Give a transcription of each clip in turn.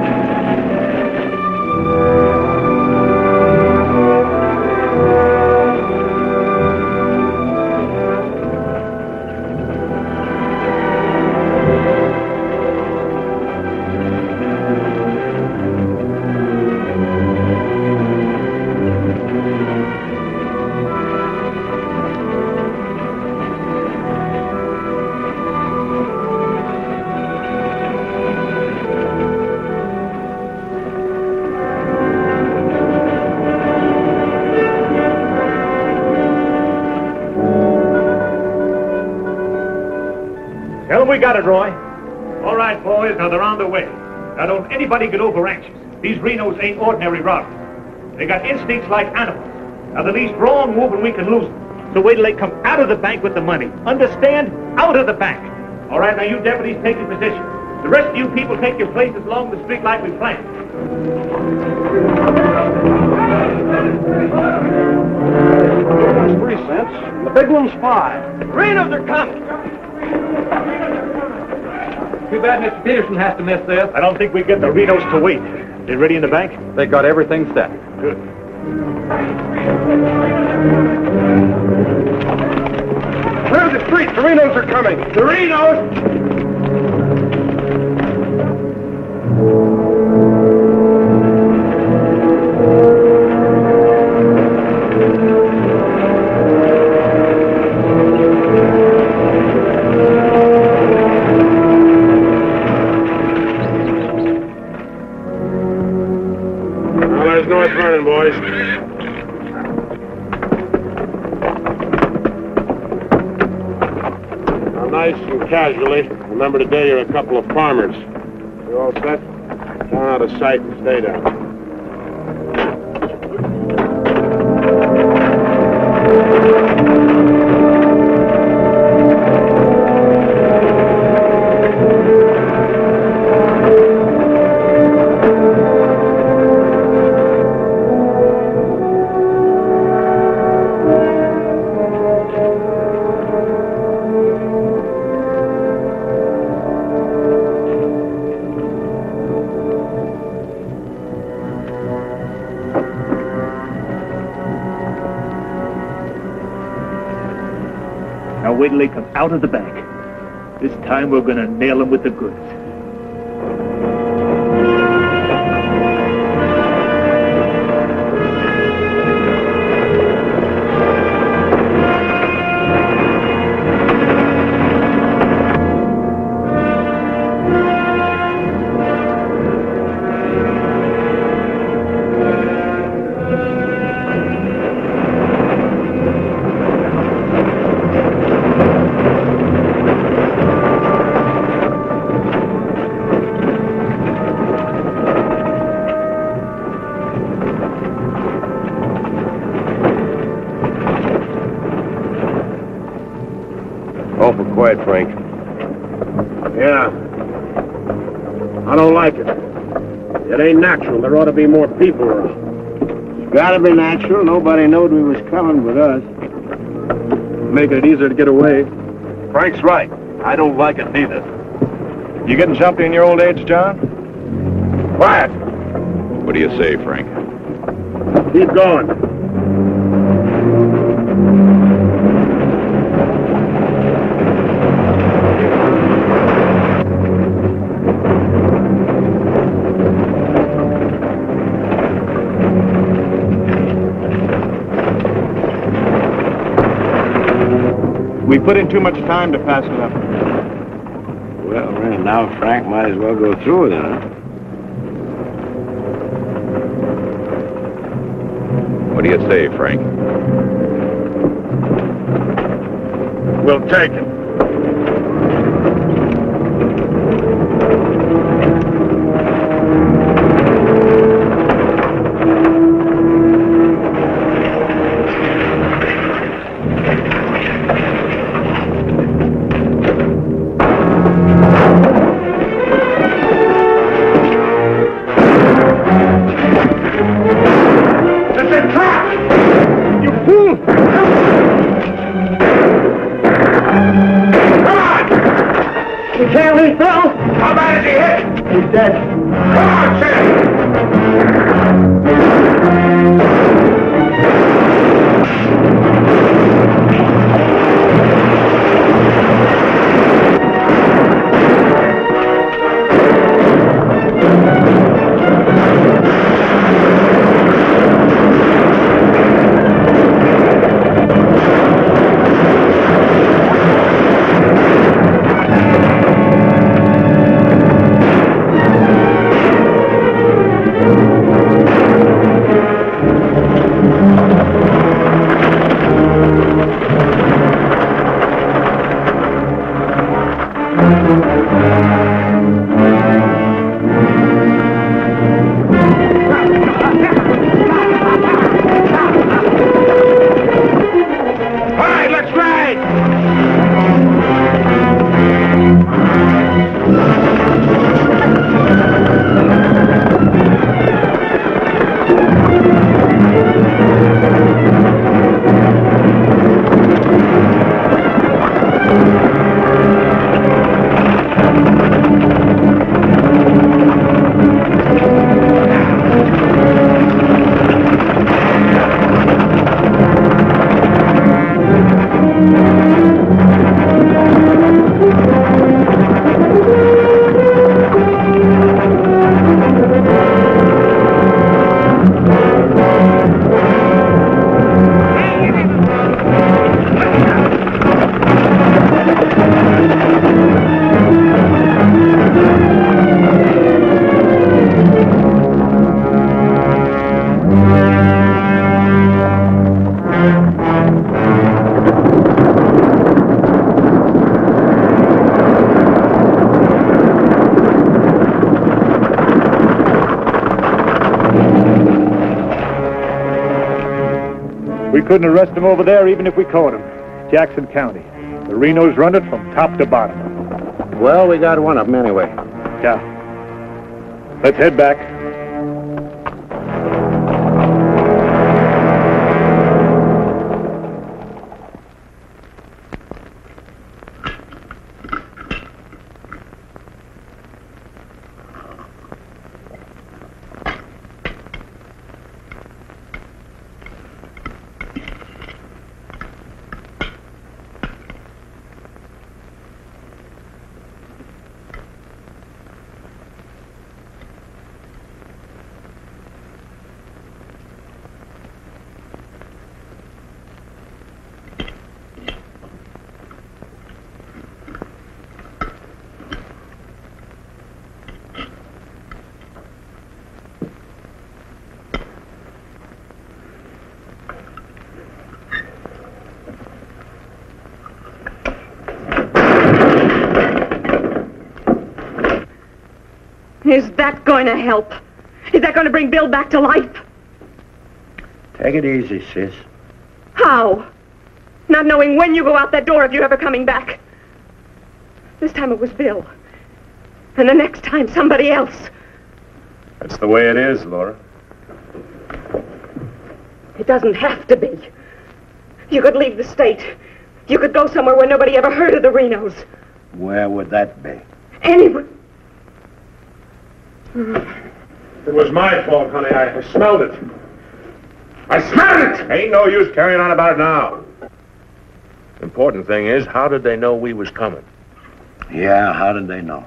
Tell anybody get over anxious. These Renos ain't ordinary robbers. They got instincts like animals. Now the least wrong move and we can lose them. So wait till they come out of the bank with the money. Understand? Out of the bank. All right, now you deputies take your position. The rest of you people take your places along the street like we planned. One's three cents. The big one's five. Renos are coming. Too bad Mr. Peterson has to miss this. I don't think we get the Renos to wait. They ready in the bank? They got everything set. Good. Clear the street. The Renos are coming. The Renos! Remember today you're a couple of farmers. You all set? Down out of sight and stay down. Out of the bank. This time we're gonna nail him with the goods. Ain't natural. There ought to be more people around. It's gotta be natural. Nobody knowed we was coming but us. Make it easier to get away. Frank's right. I don't like it neither. You getting jumpy in your old age, John? Quiet. What do you say, Frank? Keep going. Put in too much time to pass it up. Well, well, now Frank might as well go through with it, huh? What do you say, Frank? We'll take it. Couldn't arrest him over there even if we caught him. Jackson County. The Renos run it from top to bottom. Well, we got one of them anyway. Yeah. Let's head back. Is that going to help? Is that going to bring Bill back to life? Take it easy, sis. How? Not knowing when you go out that door if you're ever coming back. This time it was Bill. And the next time somebody else. That's the way it is, Laura. It doesn't have to be. You could leave the state. You could go somewhere where nobody ever heard of the Renos. Where would that be? Anywhere. It was my fault, honey. I, I smelled it. I smelled it! Ain't no use carrying on about it now. Important thing is, how did they know we was coming? Yeah, how did they know?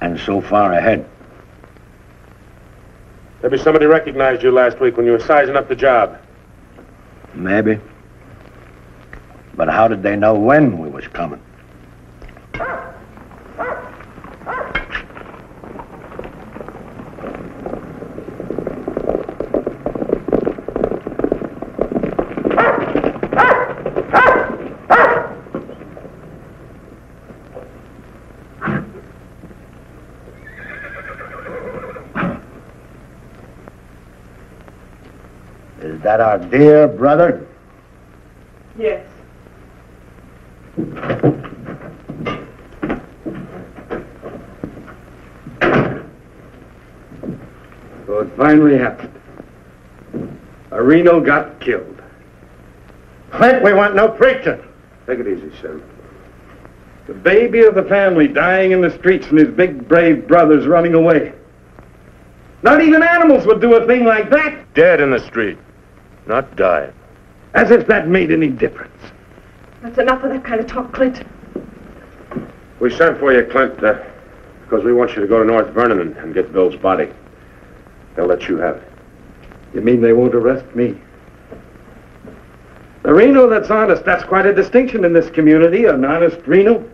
And so far ahead. Maybe somebody recognized you last week when you were sizing up the job. Maybe. But how did they know when we was coming? That our dear brother? Yes. So it finally happened. A Reno got killed. Clint, we want no preaching. Take it easy, Sim. The baby of the family dying in the streets and his big brave brothers running away. Not even animals would do a thing like that. Dead in the street, not dying. As if that made any difference. That's enough of that kind of talk, Clint. We sent for you, Clint, uh, because we want you to go to North Vernon and, and get Bill's body. They'll let you have it. You mean they won't arrest me? The Reno that's honest, that's quite a distinction in this community, an honest Reno.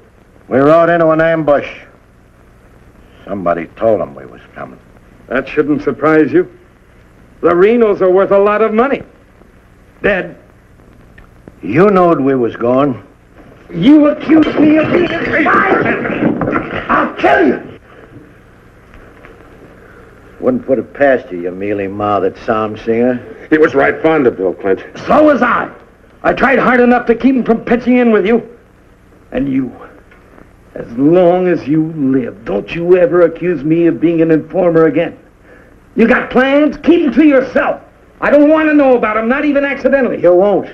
We rode into an ambush. Somebody told them we was coming. That shouldn't surprise you. The Renos are worth a lot of money. Dead. You knowed we was going. You accuse me of being a spy! I'll kill you! Wouldn't put it past you, you mealy-mouthed psalm singer. He was right fond of Bill, Clint. So was I. I tried hard enough to keep him from pitching in with you. And you, as long as you live, don't you ever accuse me of being an informer again. You got plans? Keep them to yourself. I don't want to know about them, not even accidentally. You won't.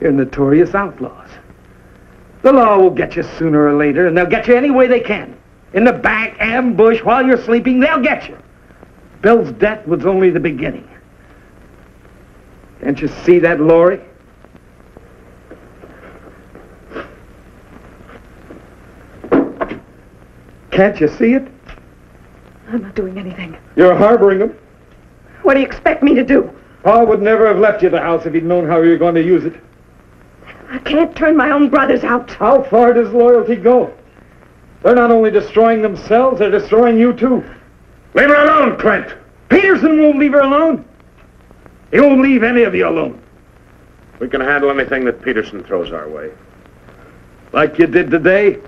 You're notorious outlaws. The law will get you sooner or later, and they'll get you any way they can. In the back, ambush, while you're sleeping, they'll get you. Bill's death was only the beginning. Can't you see that, Laurie? Can't you see it? I'm not doing anything. You're harboring them. What do you expect me to do? Paul would never have left you the house if he'd known how you were going to use it. I can't turn my own brothers out. How far does loyalty go? They're not only destroying themselves, they're destroying you too. Leave her alone, Clint. Peterson won't leave her alone. He won't leave any of you alone. We can handle anything that Peterson throws our way. Like you did today.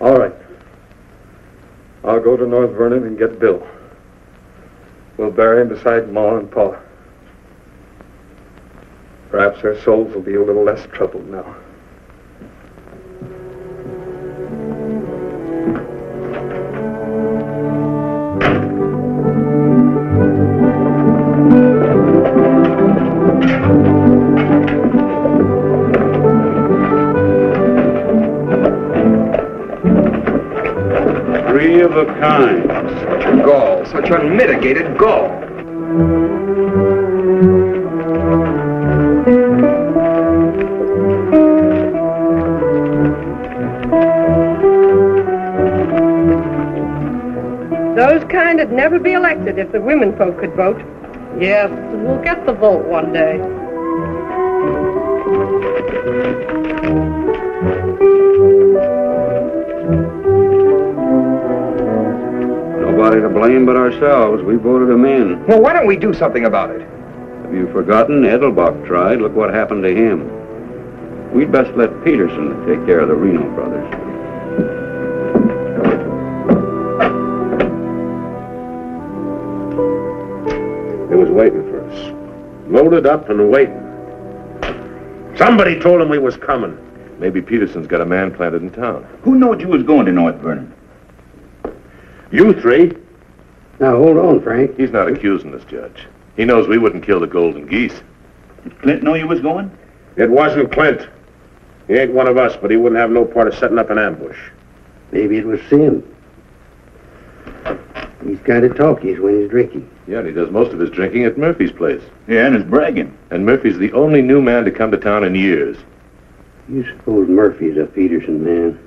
All right. I'll go to North Vernon and get Bill. We'll bury him beside Ma and Pa. Perhaps their souls will be a little less troubled now. Unmitigated gall. Those kind'd never be elected if the women folk could vote. Yes, we'll get the vote one day. Nobody to blame but ourselves. We voted him in. Well, why don't we do something about it? Have you forgotten? Edelbach tried. Look what happened to him. We'd best let Peterson take care of the Reno brothers. He was waiting for us. Loaded up and waiting. Somebody told him we was coming. Maybe Peterson's got a man planted in town. Who knowed you was going to North Vernon? You three? Now, hold on, Frank. He's not accusing us, Judge. He knows we wouldn't kill the golden geese. Did Clint know you was going? It wasn't Clint. He ain't one of us, but he wouldn't have no part of setting up an ambush. Maybe it was Sim. He's kind of talkies when he's drinking. Yeah, and he does most of his drinking at Murphy's place. Yeah, and is bragging. And Murphy's the only new man to come to town in years. You suppose Murphy's a Peterson man?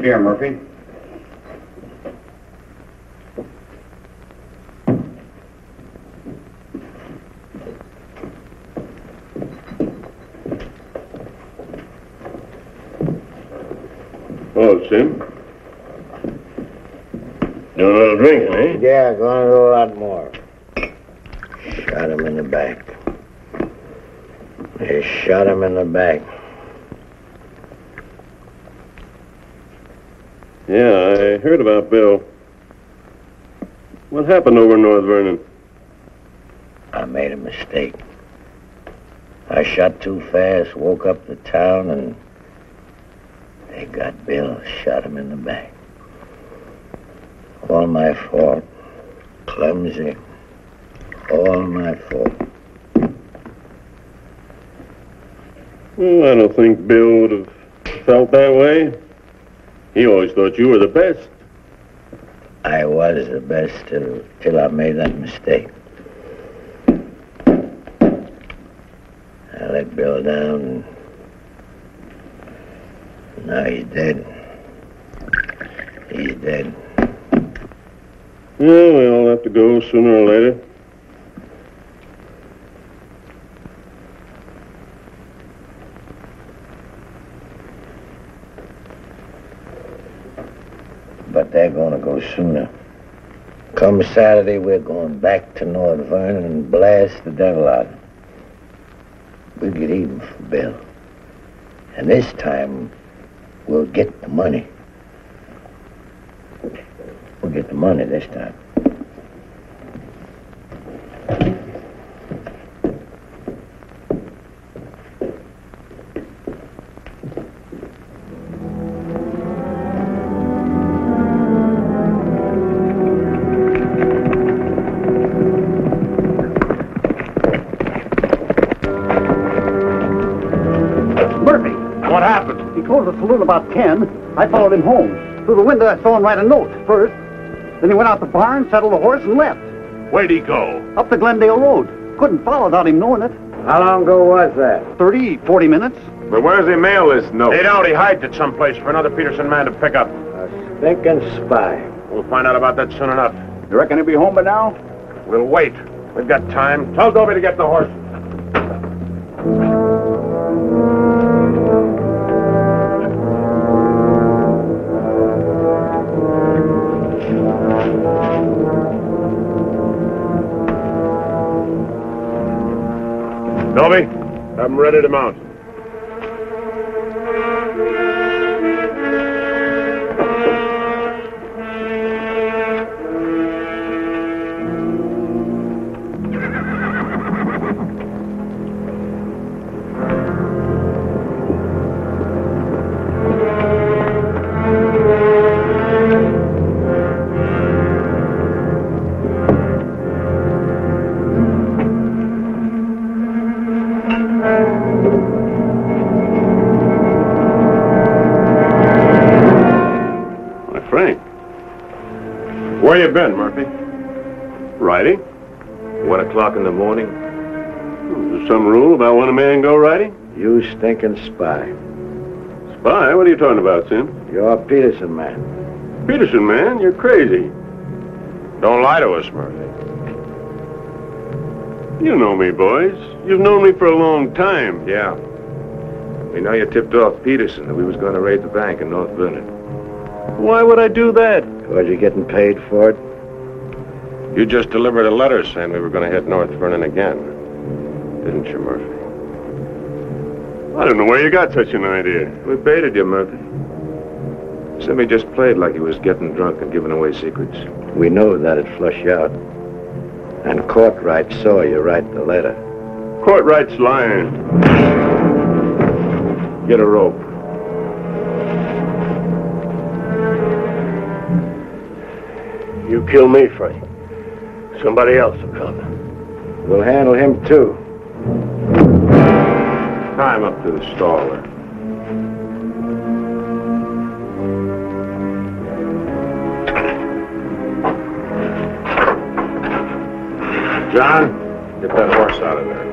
Give me a beer, Murphy. Oh, Sim. Doing a little drinking, eh? Yeah, gonna do a lot more. Shot him in the back. They shot him in the back. Yeah, I heard about Bill. What happened over in North Vernon? I made a mistake. I shot too fast, woke up the town, and they got Bill, shot him in the back. All my fault. Clumsy. All my fault. Well, I don't think Bill would have felt that way. He always thought you were the best. I was the best till, till I made that mistake. I let Bill down. and Now he's dead. He's dead. Yeah, we all have to go sooner or later. But they're gonna go sooner. Come Saturday, we're going back to North Vernon and blast the devil out. We'll get even for Bill. And this time, we'll get the money. We'll get the money this time. The saloon about 10. I followed him home. Through the window, I saw him write a note first. Then he went out the barn, saddled the horse, and left. Where'd he go? Up the Glendale Road. Couldn't follow without him knowing it. How long ago was that? 30, 40 minutes. But where's he mail this note? Hey, doubt he hides it someplace for another Peterson man to pick up. A stinking spy. We'll find out about that soon enough. You reckon he'll be home by now? We'll wait. We've got time. Tell Dobie to get the horse. Have ready to mount. You stinking spy. Spy? What are you talking about, Sim? You're a Peterson man. Peterson, man, you're crazy. Don't lie to us, Murphy. You know me, boys. You've known me for a long time. Yeah. We know you tipped off Peterson that we was going to raid the bank in North Vernon. Why would I do that? Was you're getting paid for it? You just delivered a letter saying we were going to hit North Vernon again. Didn't you, Murphy? I don't know where you got such an idea. We baited you, Murphy. Simmy just played like he was getting drunk and giving away secrets. We know that'd flush you out. And Courtright saw you write the letter. Courtright's lying. Get a rope. You kill me, Frank. Somebody else will come. We'll handle him too. Him up to the stall there. John, get that horse out of there.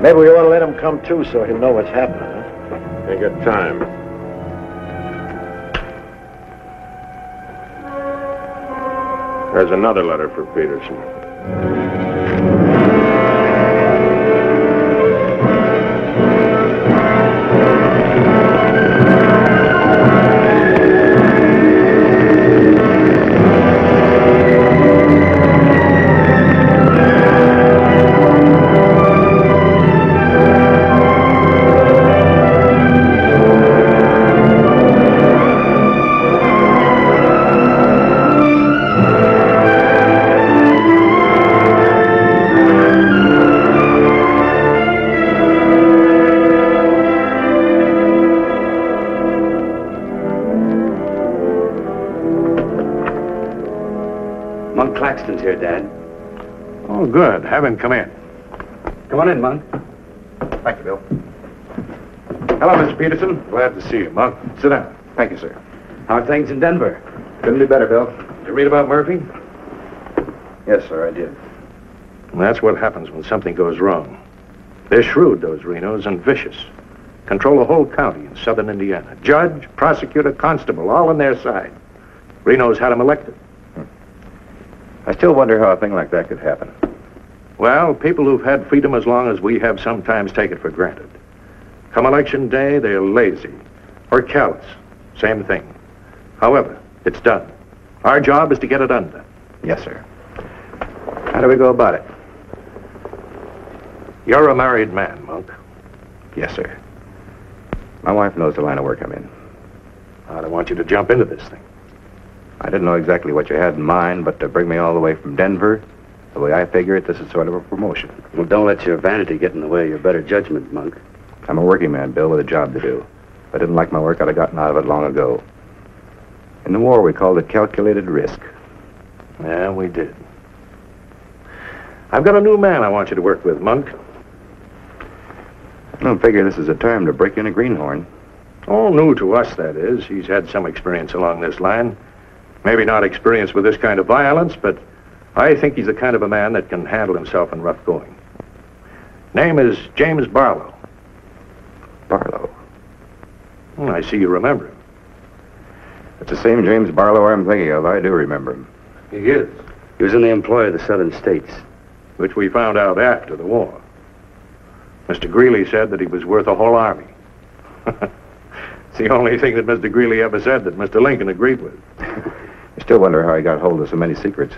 Maybe we ought to let him come too so he'll know what's happening, huh? Ain't got time. There's another letter for Peterson. Claxton's here, Dad. Oh, good. Have him come in. Come on in, Monk. Thank you, Bill. Hello, Mr. Peterson. Glad to see you, Monk. Sit down. Thank you, sir. How are things in Denver? Couldn't be better, Bill. Did you read about Murphy? Yes, sir, I did. And that's what happens when something goes wrong. They're shrewd, those Renos, and vicious. Control a whole county in southern Indiana. Judge, prosecutor, constable, all on their side. Reno's had him elected. I still wonder how a thing like that could happen. Well, people who've had freedom as long as we have sometimes take it for granted. Come election day, they're lazy or callous. Same thing. However, it's done. Our job is to get it undone. Yes, sir. How do we go about it? You're a married man, Monk. Yes, sir. My wife knows the line of work I'm in. I don't want you to jump into this thing. I didn't know exactly what you had in mind, but to bring me all the way from Denver, the way I figure it, this is sort of a promotion. Well, don't let your vanity get in the way of your better judgment, Monk. I'm a working man, Bill, with a job to do. If I didn't like my work, I'd have gotten out of it long ago. In the war, we called it calculated risk. Yeah, we did. I've got a new man I want you to work with, Monk. I don't figure this is a time to break in a greenhorn. All new to us, that is. He's had some experience along this line. Maybe not experience with this kind of violence, but I think he's the kind of a man that can handle himself in rough going. Name is James Barlow. Barlow. Hmm, I see you remember him. It's the same James Barlow I'm thinking of. I do remember him. He is. He was in the employ of the southern states. Which we found out after the war. Mr. Greeley said that he was worth a whole army. it's the only thing that Mr. Greeley ever said that Mr. Lincoln agreed with. I still wonder how he got hold of so many secrets.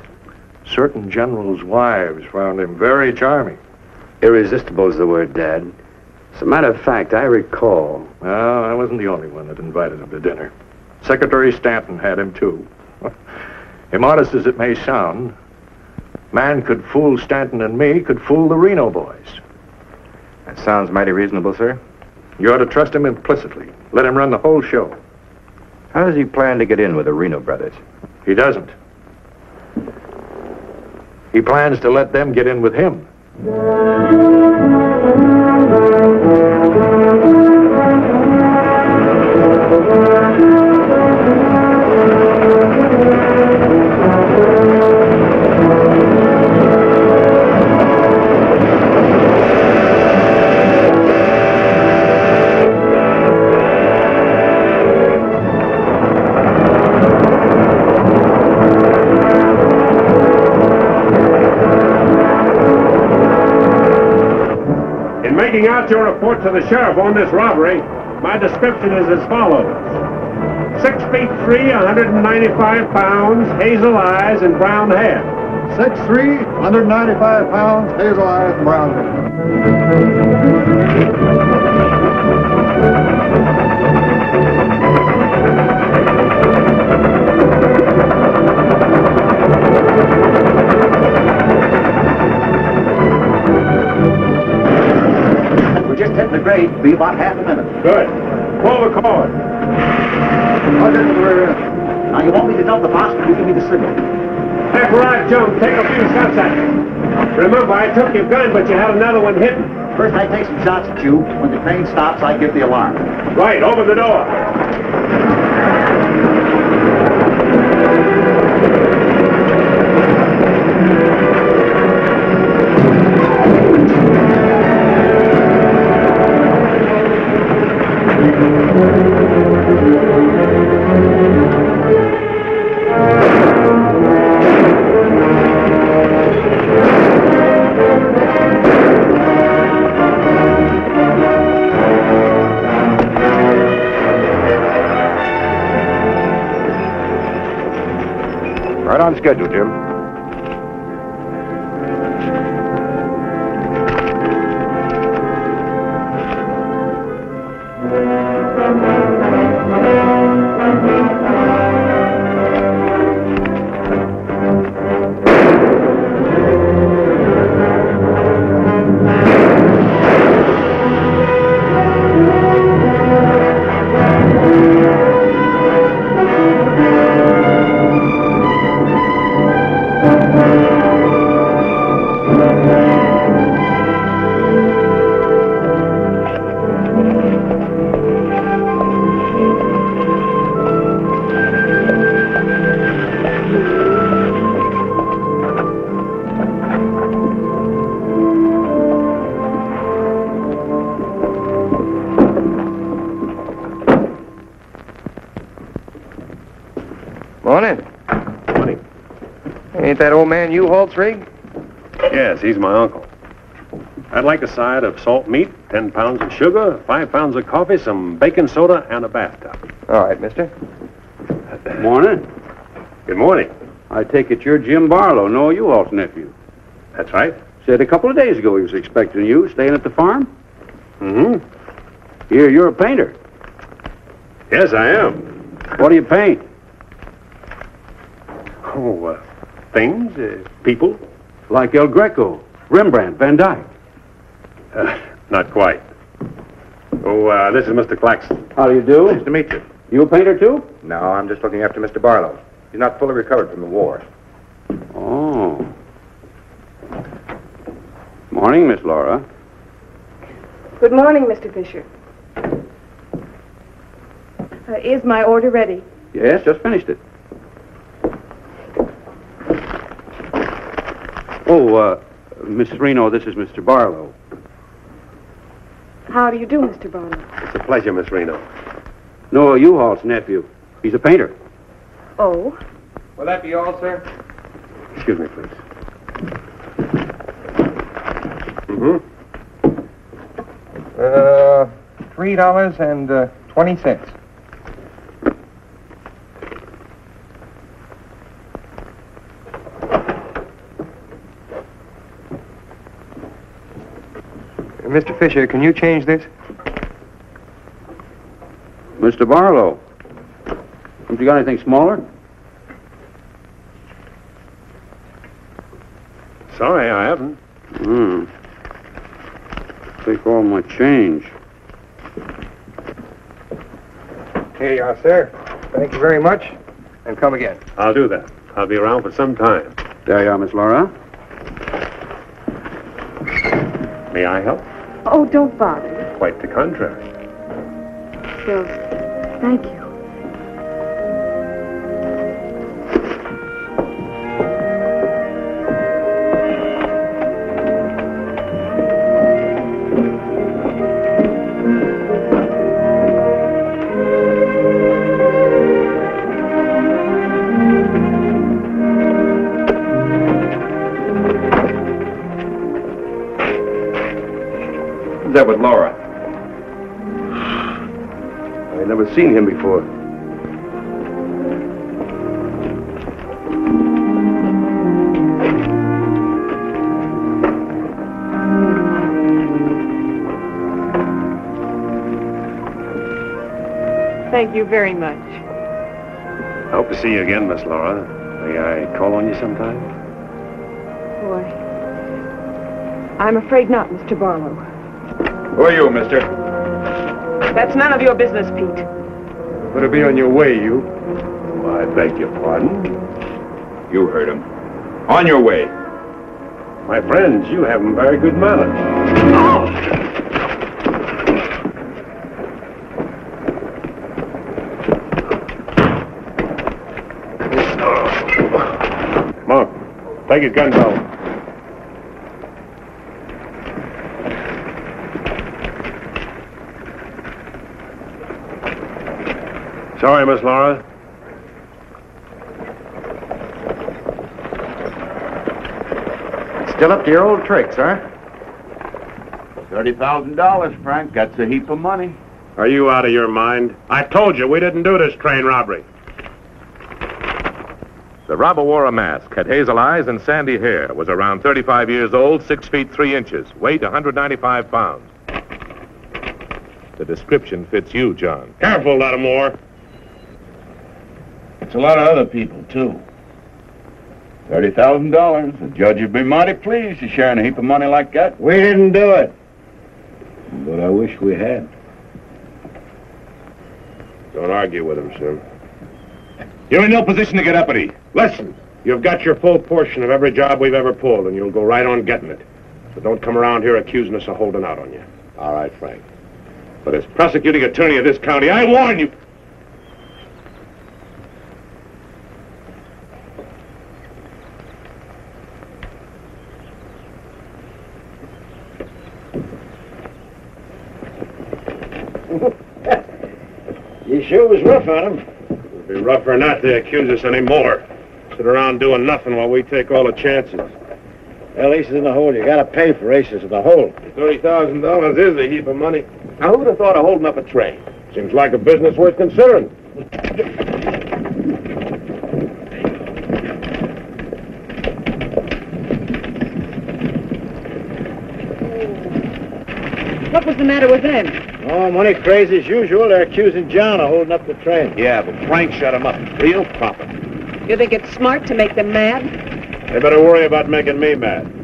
Certain generals' wives found him very charming. Irresistible is the word, Dad. As a matter of fact, I recall. Well, I wasn't the only one that invited him to dinner. Secretary Stanton had him, too. Immodest as it may sound, man could fool Stanton and me, could fool the Reno boys. That sounds mighty reasonable, sir. You ought to trust him implicitly. Let him run the whole show. How does he plan to get in with the Reno brothers? He doesn't. He plans to let them get in with him. Out your report to the sheriff on this robbery, my description is as follows. Six feet three, 195 pounds, hazel eyes, and brown hair. Six three, 195 pounds, hazel eyes, and brown hair. The grade. Be about half a minute. Good. Pull the cord. Plug into the. Now, you want me to dump the phosphor, you give me the signal. After I jump, take a few shots at it. Remember, I took your gun, but you had another one hidden. First, I take some shots at you. When the train stops, I give the alarm. Right, open the door. Schedule, Jim. That old man you Holt's rig? Yes, he's my uncle. I'd like a side of salt meat, 10 pounds of sugar, 5 pounds of coffee, some baking soda, and a bathtub. All right, mister. Morning. Good morning. I take it you're Jim Barlow, Noah Uhalt's nephew. That's right. Said a couple of days ago he was expecting you, staying at the farm. Mm-hmm. Here, you're a painter. Yes, I am. What do you paint? Oh, uh, things, uh, people. Like El Greco, Rembrandt, Van Dyke. Uh, not quite. Oh, uh, this is Mr. Claxton. How do you do? Nice to meet you. You a painter, too? No, I'm just looking after Mr. Barlow. He's not fully recovered from the war. Oh. Morning, Miss Laura. Good morning, Mr. Fisher. Uh, is my order ready? Yes, just finished it. Uh, Miss Reno, this is Mr. Barlow. How do you do, Mr. Barlow? It's a pleasure, Miss Reno. Noah Uhalt's nephew. He's a painter. Oh, Will that be all, sir? Excuse me, please. Mm-hmm. Uh, three dollars and uh, twenty cents. Mr. Fisher, can you change this? Mr. Barlow. Haven't you got anything smaller? Sorry, I haven't. Hmm. Take all my change. Here you are, sir. Thank you very much. And come again. I'll do that. I'll be around for some time. There you are, Miss Laura. May I help? Oh, don't bother. Quite the contrary. Still, thank you. Thank you very much. I hope to see you again, Miss Laura. May I call on you sometime? Boy. I'm afraid not, Mr. Barlow. Who are you, mister? That's none of your business, Pete. Better be on your way, you. Oh, I beg your pardon. You heard him. On your way. My friends, you have a very good manners. Monk, take his gun belt. Sorry, Miss Laura. Still up to your old tricks, huh? Thirty thousand dollars, Frank. That's a heap of money. Are you out of your mind? I told you we didn't do this train robbery. The robber wore a mask, had hazel eyes and sandy hair, was around 35 years old, 6 feet 3 inches, weight 195 pounds. The description fits you, John. Careful, Lattimore. It's a lot of other people, too. Thirty thousand dollars. The judge would be mighty pleased to sharing a heap of money like that. We didn't do it. But I wish we had. Don't argue with him, sir. You're in no position to get uppity. Listen, you've got your full portion of every job we've ever pulled, and you'll go right on getting it. So don't come around here accusing us of holding out on you. All right, Frank. But as prosecuting attorney of this county, I warn you. You sure was rough on him. Be rougher not to accuse us anymore. Sit around doing nothing while we take all the chances. Well, aces in the hole. You gotta pay for aces in the hole. Thirty thousand dollars is a heap of money. Now, who'd have thought of holding up a train? Seems like a business worth considering. What was the matter with them? Oh, money crazy as usual. They're accusing John of holding up the train. Yeah, but Frank shut him up. Real profit. You think it's smart to make them mad? They better worry about making me mad.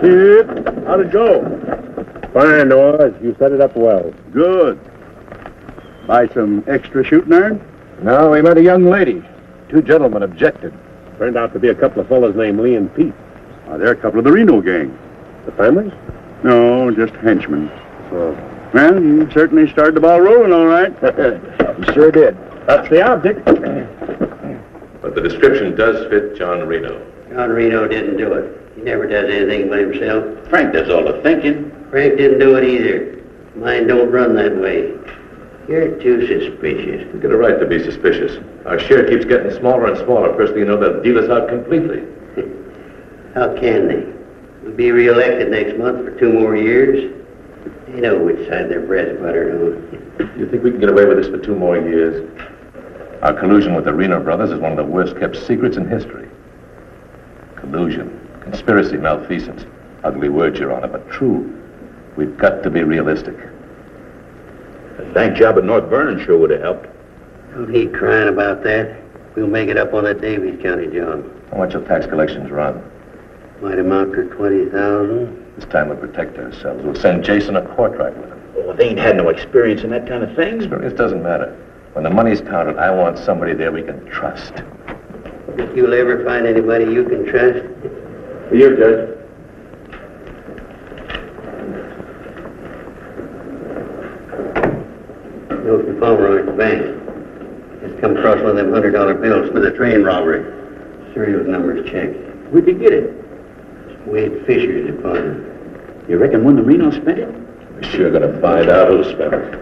Pete, how'd it go? Fine, Noah. You set it up well. Good. Buy some extra shooting iron? No, we met a young lady. Two gentlemen objected. Turned out to be a couple of fellas named Lee and Pete. Uh, they're a couple of the Reno gang. The families? No, just henchmen. So, Well, you certainly started the ball rolling, all right. you sure did. That's the object. But the description does fit John Reno. John Reno didn't do it. He never does anything by himself. Frank does all the thinking. Frank didn't do it either. Mine don't run that way. You're too suspicious. We get a right to be suspicious. Our share keeps getting smaller and smaller. First thing you know, they'll deal us out completely. How can they? We'll be reelected next month for two more years. They know which side their bread's buttered on. You think we can get away with this for two more years? Our collusion with the Reno brothers is one of the worst kept secrets in history. Collusion, conspiracy, malfeasance. Ugly words, Your Honor, but true. We've got to be realistic. The bank job at North Vernon sure would have helped. Don't need crying about that. We'll make it up on that Daviess County job. How much will tax collections run? Might amount to twenty thousand. This time we'll protect ourselves. We'll send Jason a contract with him. Oh, they ain't had no experience in that kind of thing. Experience doesn't matter. When the money's counted, I want somebody there we can trust. If you'll ever find anybody you can trust? You, Judge. Milton Palmer at the bank. Just come across one of them hundred dollar bills for the train robbery. Serial numbers checked. Where'd you get it? Wade Fisher's deposit. You reckon one of the Reno spent it? We're sure gonna find out who spent it.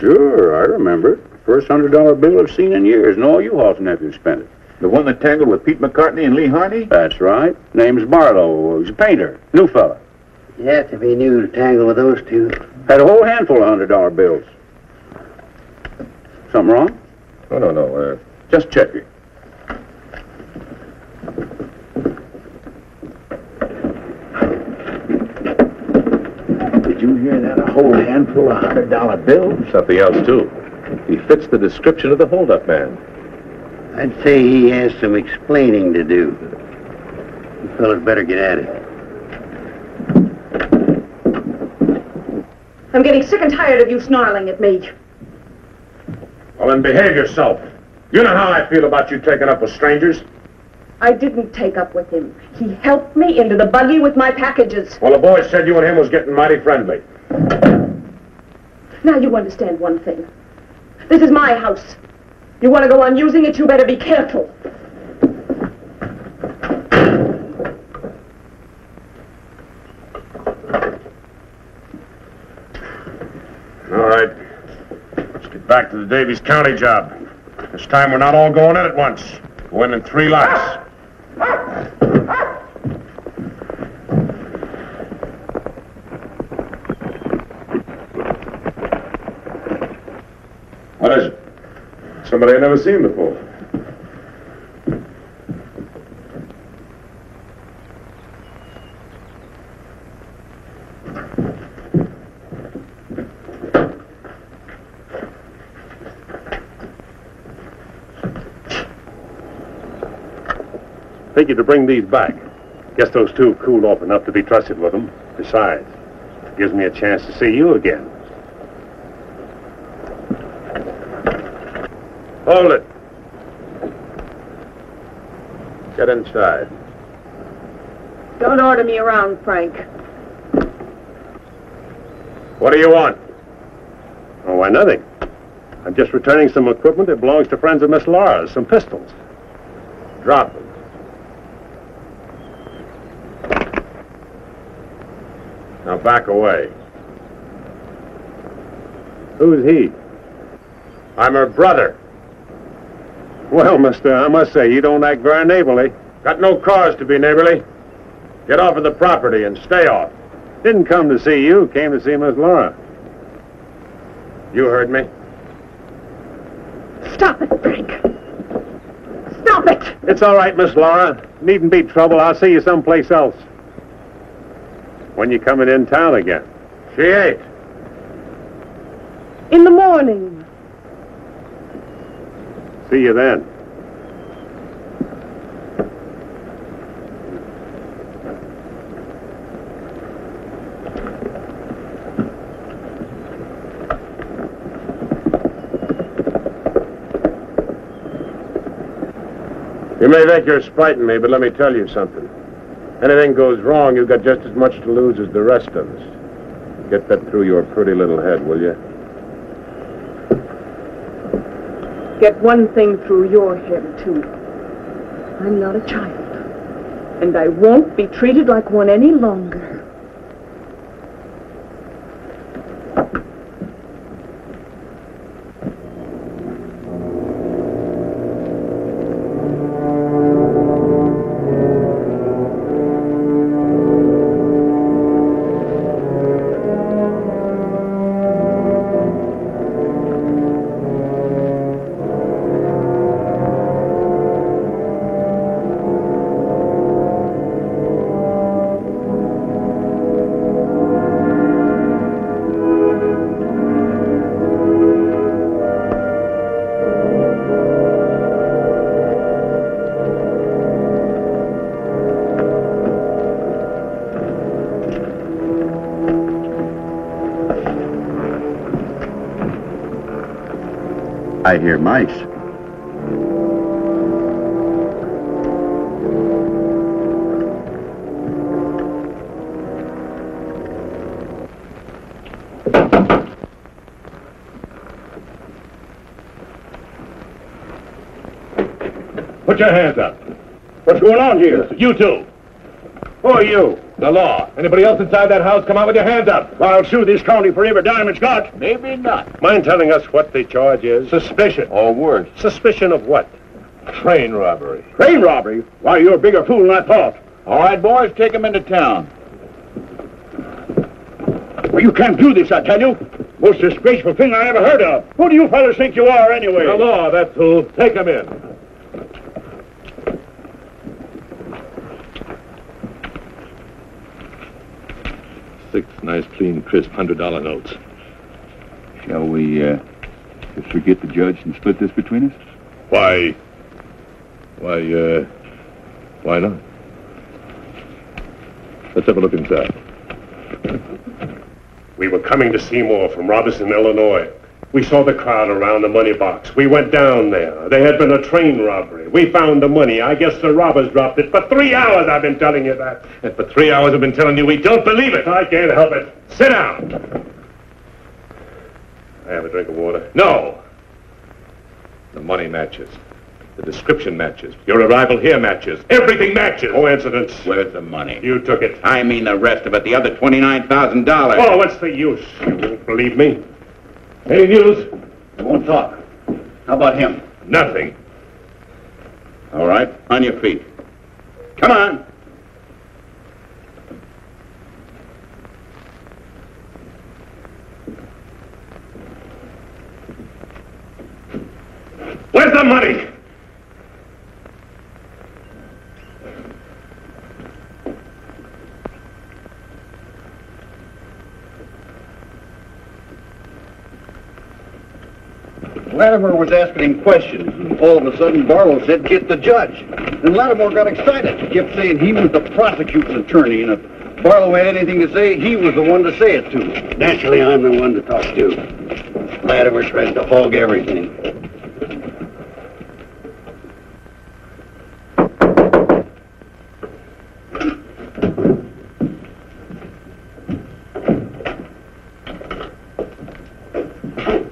Sure, I remember it. First hundred dollar bill I've seen in years, and all you Halls nephews spent it. The one that tangled with Pete McCartney and Lee Harney? That's right. Name's Barlow. He's a painter. New fella. You have to be new to tangle with those two. Had a whole handful of hundred dollar bills. Something wrong? No, no, no. Uh, Just checking. Did you hear that? A whole handful of hundred dollar bills? something else, too. He fits the description of the holdup man. I'd say he has some explaining to do. You fellas better get at it. I'm getting sick and tired of you snarling at me. Well, then behave yourself. You know how I feel about you taking up with strangers. I didn't take up with him. He helped me into the buggy with my packages. Well, the boys said you and him was getting mighty friendly. Now you understand one thing. This is my house. You want to go on using it, you better be careful. All right. Let's get back to the Daviess County job. This time we're not all going in at once. Go in in three lots. What is it? Somebody I've never seen before. Figured to bring these back. Guess those two cooled off enough to be trusted with them. Besides, it gives me a chance to see you again. Hold it. Get inside. Don't order me around, Frank. What do you want? Oh, why, nothing. I'm just returning some equipment that belongs to friends of Miss Laura's, some pistols. Drop them. Now back away. Who's he? I'm her brother. Well, mister, I must say, you don't act very neighborly. Got no cause to be neighborly. Get off of the property and stay off. Didn't come to see you, came to see Miss Laura. You heard me. Stop it, Frank. Stop it! It's all right, Miss Laura. Needn't be trouble. I'll see you someplace else. When you coming in town again? She ain't. In the morning. See you then. You may think you're spiting me, but let me tell you something. Anything goes wrong, you've got just as much to lose as the rest of us. Get that through your pretty little head, will you? Get one thing through your head, too. I'm not a child. And I won't be treated like one any longer. I hear mice. Put your hands up. What's going on here? You two. Who are you? The law. Anybody else inside that house, come out with your hands up. I'll sue this county for every dime it's got. Maybe not. Mind telling us what the charge is? Suspicion. Or worse. Suspicion of what? Train robbery. Train robbery? Why, you're a bigger fool than I thought. All right, boys, take him into town. Well, you can't do this, I tell you. Most disgraceful thing I ever heard of. Who do you fellas think you are, anyway? The law, that's who. Take him in. Six nice, clean, crisp hundred dollar notes. Shall we, uh, forget the judge and split this between us? Why? Why, uh, why not? Let's have a look inside. We were coming to Seymour from Robinson, Illinois. We saw the crowd around the money box. We went down there. There had been a train robbery. We found the money. I guess the robbers dropped it. For three hours I've been telling you that. And for three hours I've been telling you we don't believe it. I can't help it. Sit down. I have a drink of water. No. The money matches. The description matches. Your arrival here matches. Everything matches. Coincidence. Where's the money? You took it. I mean the rest of it, the other $29,000. Oh, what's the use? You won't believe me. Any news? I won't talk. How about him? Nothing. All right, on your feet. Come on. Where's the money? Lattimore was asking him questions, and all of a sudden Barlow said, get the judge. And Lattimore got excited. He kept saying he was the prosecuting attorney, and if Barlow had anything to say, he was the one to say it to. Naturally, I'm the one to talk to. Lattimore tries to hog everything.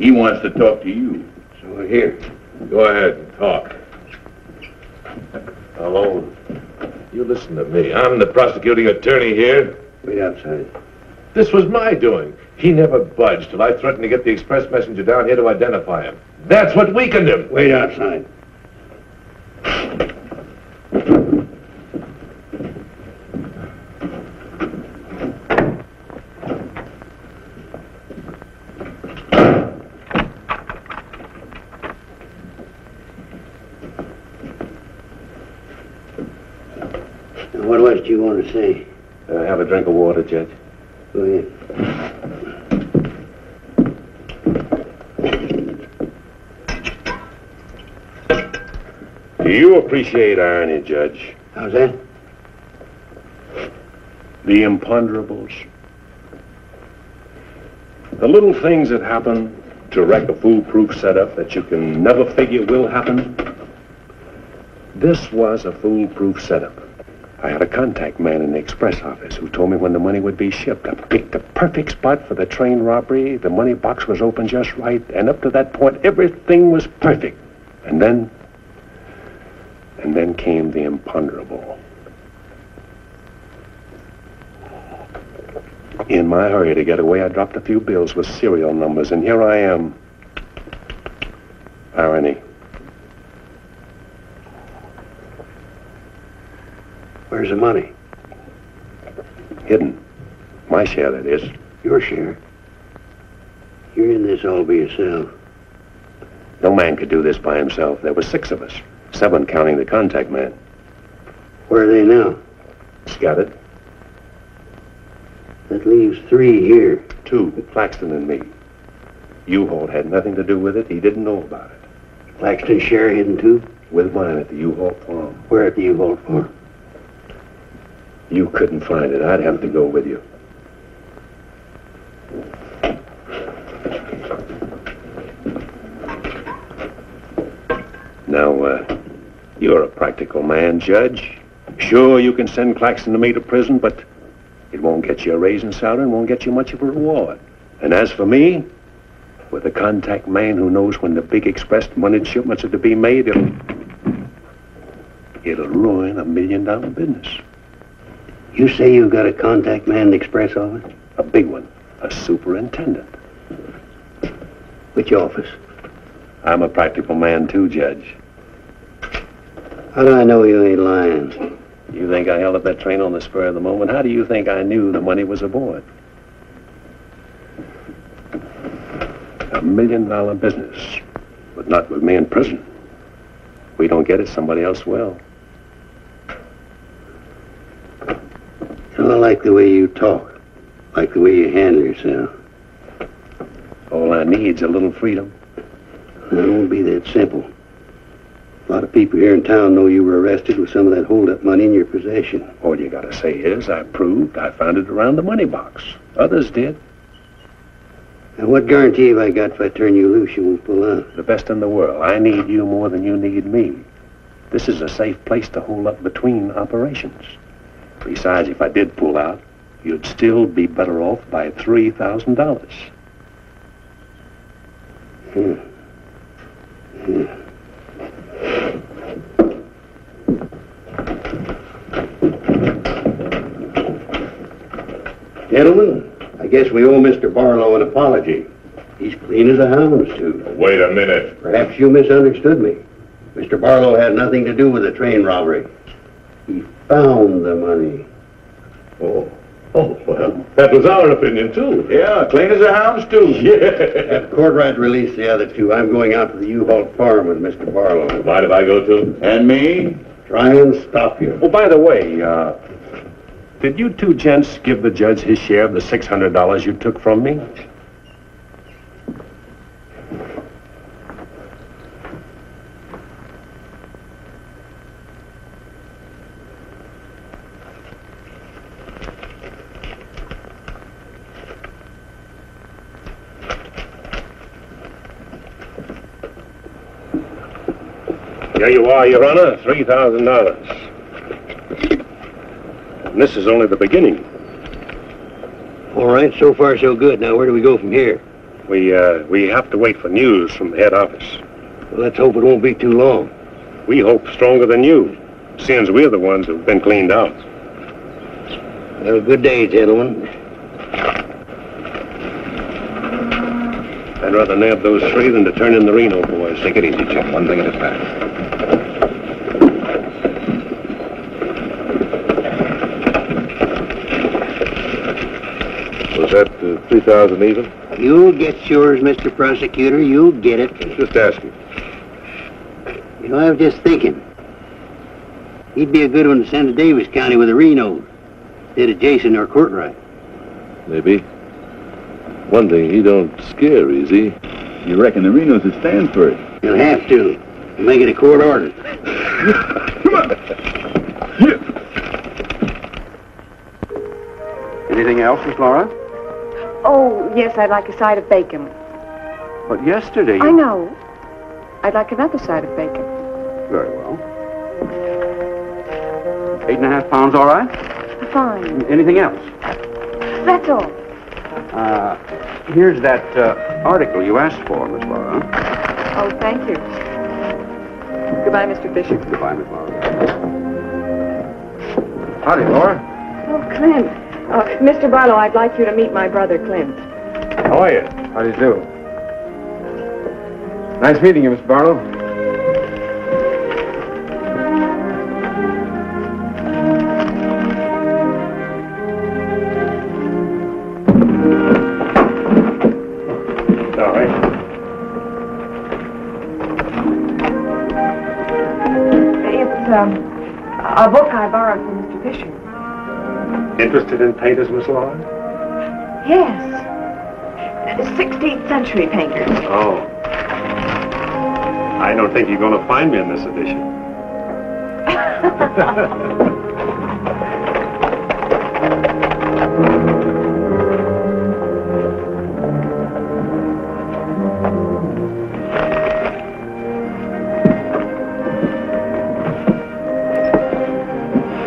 He wants to talk to you. So here, go ahead and talk. Hello. You listen to me. I'm the prosecuting attorney here. Wait outside. This was my doing. He never budged till I threatened to get the express messenger down here to identify him. That's what weakened him. Wait outside. Now, What was it to say? Uh, have a drink of water, Judge. Ahead. Do you appreciate irony, Judge? How's that? The imponderables. The little things that happen to wreck a foolproof setup that you can never figure will happen. This was a foolproof setup. I had a contact man in the express office who told me when the money would be shipped. I picked the perfect spot for the train robbery. The money box was open just right, and up to that point, everything was perfect. And then, and then came the imponderable. In my hurry to get away, I dropped a few bills with serial numbers, and here I am. Irony. Where's the money? Hidden. My share, that is. Your share. You're in this all by yourself. No man could do this by himself. There were six of us. Seven counting the contact man. Where are they now? Scattered. That leaves three here. Two, Claxton and me. U-Haul had nothing to do with it. He didn't know about it. Claxton share hidden too? With mine at the U-Haul farm. Where at the U-Haul farm? You couldn't find it. I'd have to go with you. Now, uh, you're a practical man, Judge. Sure, you can send Claxton to me to prison, but it won't get you a raise in salary and won't get you much of a reward. And as for me, with a contact man who knows when the big express money shipments are to be made, it'll, it'll ruin a million dollar business. You say you've got a contact man in the express office? A big one. A superintendent. Which office? I'm a practical man too, Judge. How do I know you ain't lying? You think I held up that train on the spur of the moment? How do you think I knew the money was aboard? A million dollar business, but not with me in prison. We don't get it, somebody else will. I like the way you talk. Like the way you handle yourself. All I need's a little freedom. It won't be that simple. A lot of people here in town know you were arrested with some of that hold-up money in your possession. All you gotta say is I proved I found it around the money box. Others did. And what guarantee have I got if I turn you loose you won't pull out? The best in the world. I need you more than you need me. This is a safe place to hold up between operations. Besides, if I did pull out, you'd still be better off by $3,000. Hmm. Hmm. Gentlemen, I guess we owe Mr. Barlow an apology. He's clean as a hound's tooth. Wait a minute. Perhaps you misunderstood me. Mr. Barlow had nothing to do with the train robbery. He found the money. Oh. Oh, well, that was our opinion, too. Yeah, clean as a hound's tooth. Yeah. Have Courtright release the other two. I'm going out to the U-Haul farm with Mr. Barlow. Mind if I go, too? And me? Try and stop you. Oh, by the way, uh, did you two gents give the judge his share of the $600 you took from me? Here you are, Your Honor, $3,000. And this is only the beginning. All right, so far so good. Now where do we go from here? We, uh, we have to wait for news from the head office. Well, let's hope it won't be too long. We hope stronger than you, since we're the ones who've been cleaned out. Well, good day, gentlemen. I'd rather nab those three than to turn in the Reno boys. Take it easy, Jim. One thing at a time. Was that uh, 3,000 even? You'll get yours, Mr. Prosecutor. You'll get it. Just asking. You know, I was just thinking. He'd be a good one to send to Daviess County with a Reno instead of Jason or Courtright. Maybe. One thing, he don't scare easy. You reckon the Renos would stand for it? He'll have to. Make it a court order. Come on! Anything else, Miss Laura? Oh, yes, I'd like a side of bacon. But yesterday I know. I'd like another side of bacon. Very well. Eight and a half pounds, all right? Fine. Anything else? That's all. Uh, here's that uh, article you asked for, Miss Laura. Oh, thank you. Goodbye, Mr. Fisher. Goodbye, Miss Laura. Howdy, Laura. Oh, Clint. Uh, Mr. Barlow, I'd like you to meet my brother, Clint. How are you? How do you do? Nice meeting you, Miss Barlow. Interested in painters, Miss Laura? Yes. 16th century painters. Oh. I don't think you're going to find me in this edition.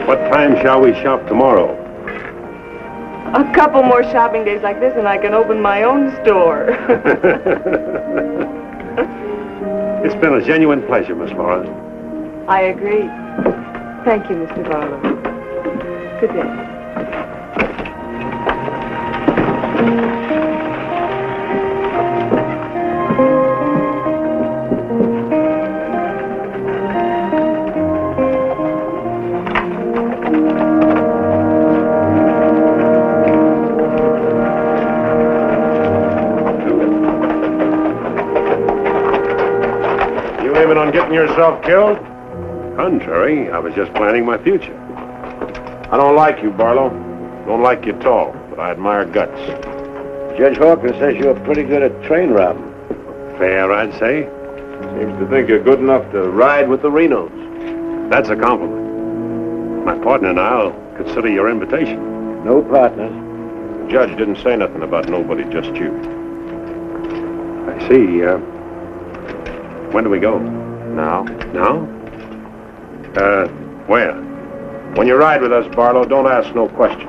What time shall we shop tomorrow? A couple more shopping days like this and I can open my own store. It's been a genuine pleasure, Miss Laura. I agree. Thank you, Mr. Barlow. Good day. On getting yourself killed? Contrary, I was just planning my future. I don't like you, Barlow. Don't like you at all, but I admire guts. Judge Hawkins says you're pretty good at train robbing. Fair, I'd say. Seems to think you're good enough to ride with the Renos. That's a compliment. My partner and I'll consider your invitation. No partners. The judge didn't say nothing about nobody, just you. I see. Uh, when do we go? Now? Now? Uh, where? When you ride with us, Barlow, don't ask no questions.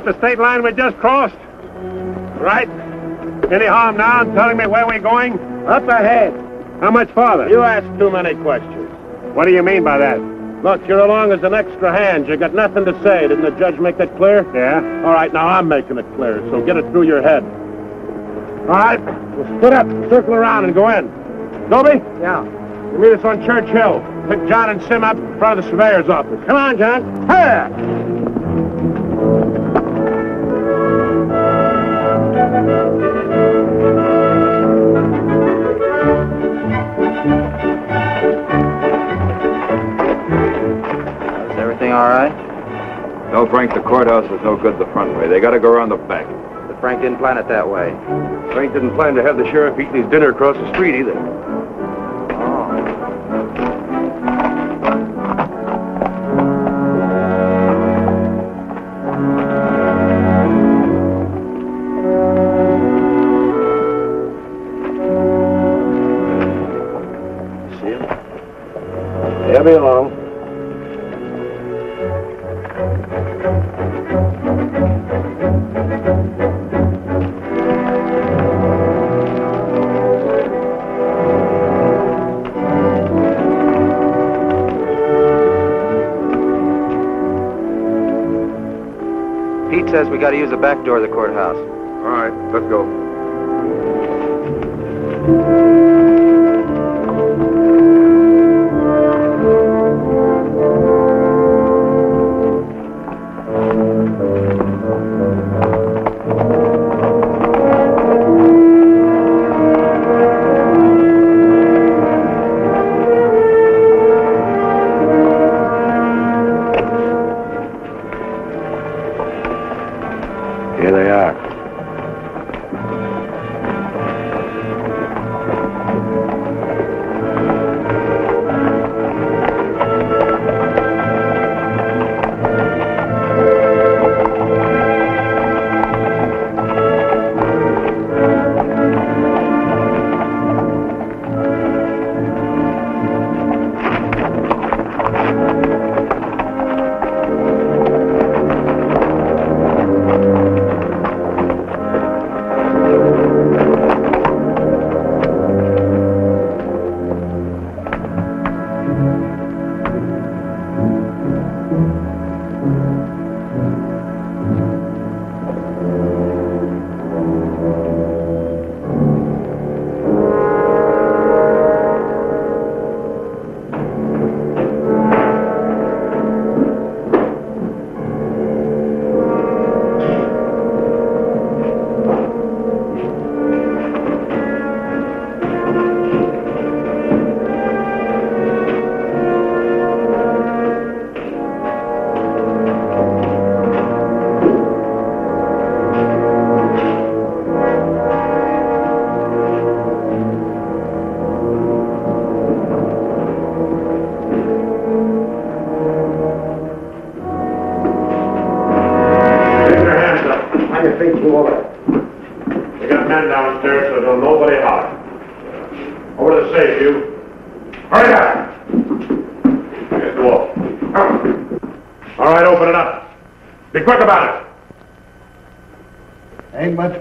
That the state line we just crossed? Right. Any harm now in telling me where we're going? Up ahead. How much farther? You ask too many questions. What do you mean by that? Look, you're along as an extra hand. You got nothing to say. Didn't the judge make that clear? Yeah. All right, now I'm making it clear, so get it through your head. All right, we'll split up, circle around, and go in. Dobie? Yeah. You meet us on Church Hill. Pick John and Sim up in front of the surveyor's office. Come on, John. Hey! Courthouse is no good the front way. They gotta go around the back. But Frank didn't plan it that way. Frank didn't plan to have the sheriff eating his dinner across the street either. Says we gotta use the back door of the courthouse. All right, let's go.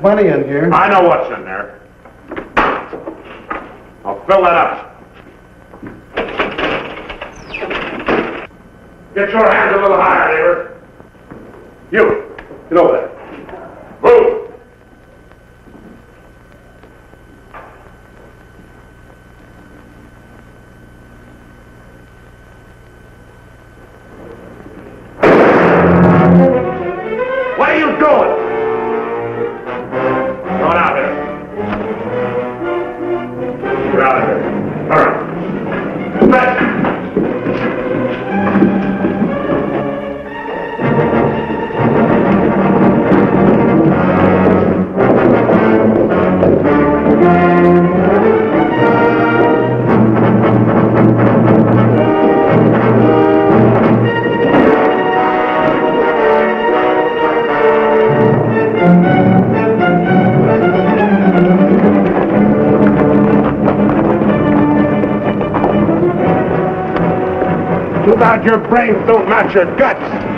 Money in here. I know what's brains don't match your guts.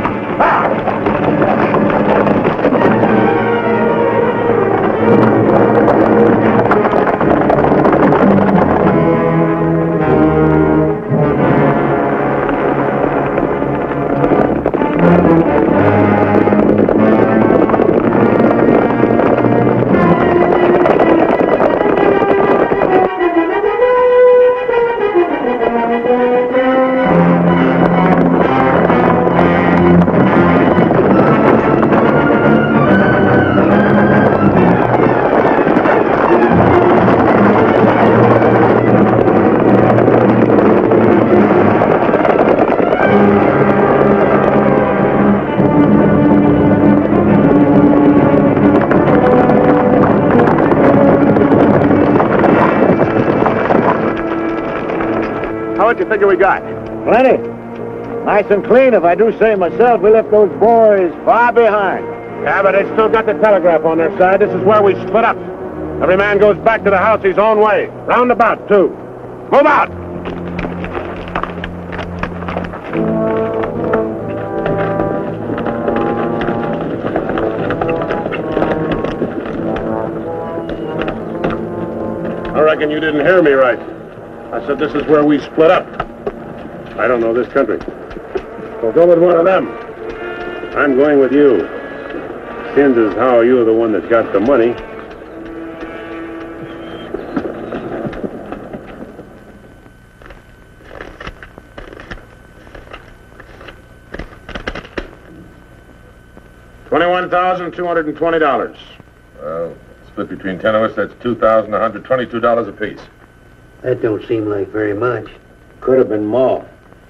We got? Plenty. Nice and clean, if I do say myself. We left those boys far behind. Yeah, but they still got the telegraph on their side. This is where we split up. Every man goes back to the house his own way. Roundabout, too. Move out! I reckon you didn't hear me right. I said this is where we split up. I don't know this country. Well, go with one of them. I'm going with you. Seems as how you're the one that's got the money. Twenty-one thousand two hundred and twenty dollars. Well, split between ten of us, that's two thousand one hundred twenty-two dollars apiece. That don't seem like very much. Could have been more.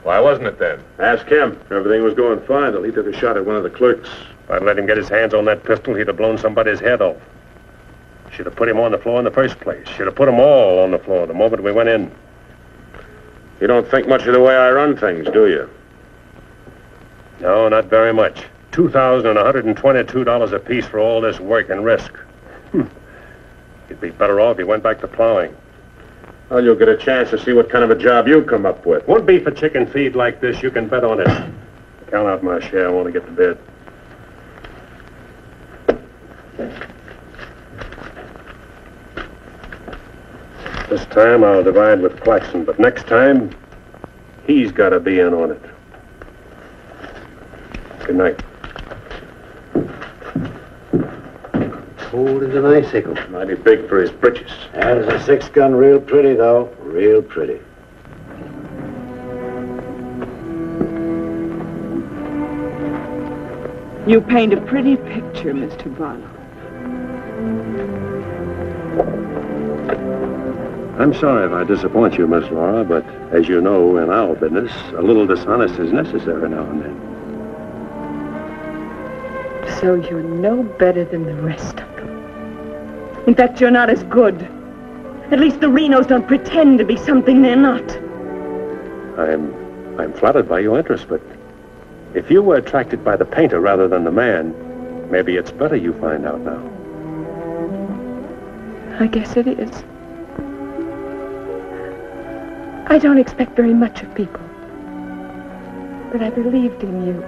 Why wasn't it then? Ask him. Everything was going fine till he took a shot at one of the clerks. If I'd let him get his hands on that pistol, he'd have blown somebody's head off. Should have put him on the floor in the first place. Should have put them all on the floor the moment we went in. You don't think much of the way I run things, do you? No, not very much. Two thousand one hundred and twenty-two dollars apiece for all this work and risk. Hmm. You'd be better off if you went back to plowing. Well, you'll get a chance to see what kind of a job you come up with. Won't be for chicken feed like this. You can bet on it. Count out my share. I want to get to bed. This time I'll divide with Claxton, but next time he's got to be in on it. Good night. Cold as an icicle. Mighty big for his britches. That is a six gun, real pretty, though. Real pretty. You paint a pretty picture, Mr. Barlow. I'm sorry if I disappoint you, Miss Laura, but as you know, in our business, a little dishonest is necessary now and then. So you're no better than the rest of them. In fact, you're not as good. At least the Renos don't pretend to be something they're not. I'm I'm flattered by your interest, but if you were attracted by the painter rather than the man, maybe it's better you find out now. I guess it is. I don't expect very much of people. But I believed in you.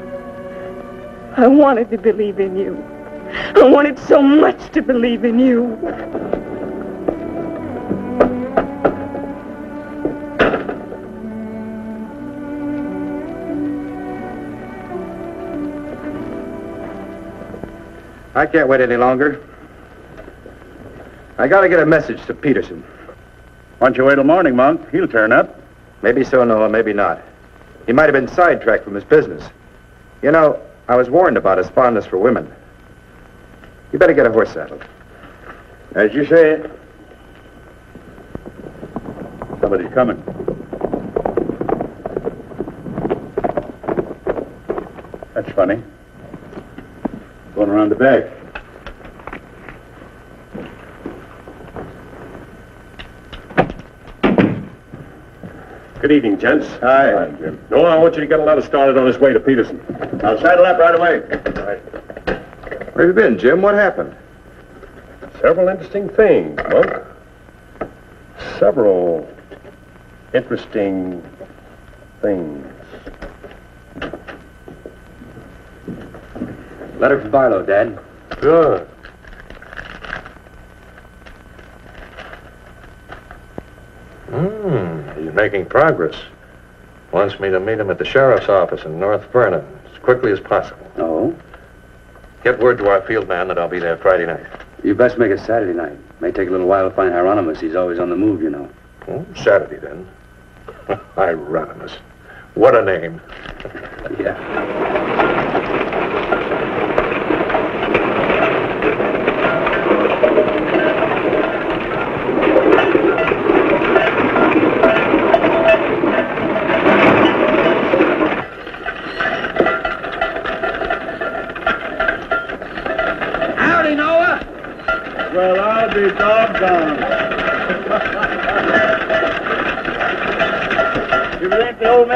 I wanted to believe in you. I wanted so much to believe in you. I can't wait any longer. I gotta get a message to Peterson. Why don't you wait till morning, Monk? He'll turn up. Maybe so, Noah, maybe not. He might have been sidetracked from his business. You know, I was warned about his fondness for women. You better get a horse saddled. As you say. Somebody's coming. That's funny. Going around the back. Good evening, gents. Hi. Jim. No, I want you to get a letter started on his way to Peterson. I'll saddle up right away. Where have you been, Jim? What happened? Several interesting things, Monk. Several interesting things. Letter from Barlow, Dad. Good. Hmm, he's making progress. Wants me to meet him at the sheriff's office in North Vernon as quickly as possible. Oh? Get word to our field man that I'll be there Friday night. You best make it Saturday night. May take a little while to find Hieronymus. He's always on the move, you know. Oh, Saturday, then. Hieronymus. What a name. yeah.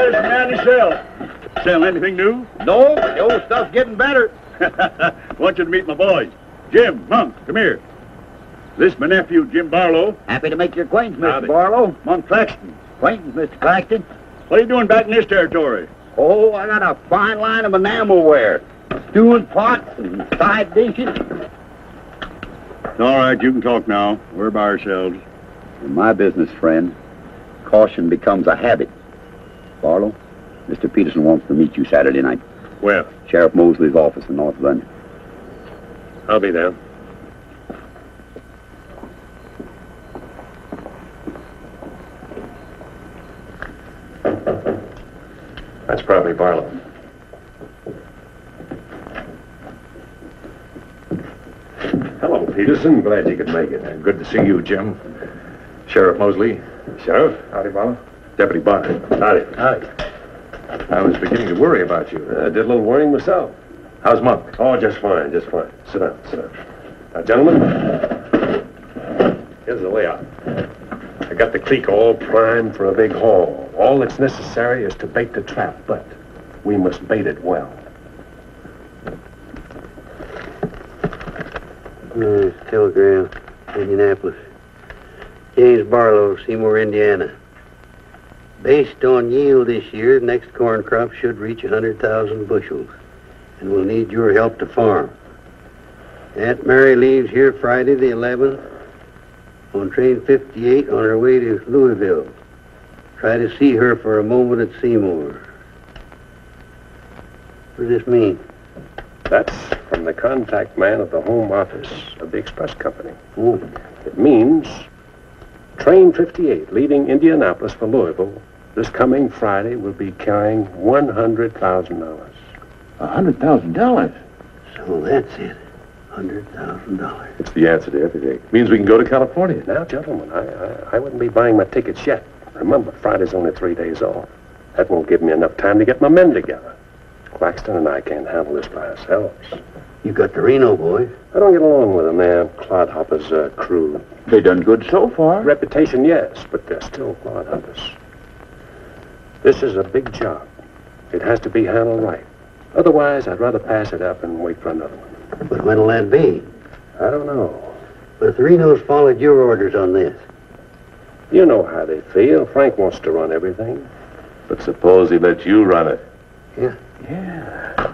Ain't the old medicine man yourself. Sell anything new? No, the old stuff's getting better. Want you to meet my boys. Jim, Monk, come here. This my nephew, Jim Barlow. Happy to make your acquaintance, Mr. Howdy. Barlow. Monk Claxton. Acquaintance, Mr. Claxton. What are you doing back in this territory? Oh, I got a fine line of enamelware. Stewing pots and side dishes. All right, you can talk now. We're by ourselves. In my business, friend, caution becomes a habit. Barlow, Mr. Peterson wants to meet you Saturday night. Where? Sheriff Mosley's office in North Vernon. I'll be there. That's probably Barlow. Hello, Peterson. Glad you could make it. Good to see you, Jim. Sheriff Mosley. Sheriff. Howdy, Barlow. Deputy Bonner. Howdy. Howdy. I was beginning to worry about you. I did a little worrying myself. How's Monk? Oh, just fine, just fine. Sit down, sit down. Now, gentlemen, here's the layout. I got the creek all primed for a big haul. All that's necessary is to bait the trap, but we must bait it well. Uh, telegram, Indianapolis. James Barlow, Seymour, Indiana. Based on yield this year, the next corn crop should reach 100,000 bushels, and we'll need your help to farm. Aunt Mary leaves here Friday the 11th on train 58 on her way to Louisville. Try to see her for a moment at Seymour. What does this mean? That's from the contact man at the home office of the express company. Oh, It means train 58 leaving Indianapolis for Louisville this coming Friday we'll be carrying $100,000. A hundred thousand dollars. so that's it. $100,000. It's the answer to everything. It Means we can go to California. Now, gentlemen, I, I, I wouldn't be buying my tickets yet. Remember, Friday's only three days off. That won't give me enough time to get my men together. Claxton and I can't handle this by ourselves. You got the Reno boy. I don't get along with them. They're clodhoppers' uh, crew. They done good so far. Reputation, yes, but they're still clodhoppers. This is a big job. It has to be handled right. Otherwise, I'd rather pass it up and wait for another one. But when'll that be? I don't know. But if the Renos followed your orders on this, You know how they feel. Frank wants to run everything. But suppose he lets you run it. Yeah. Yeah.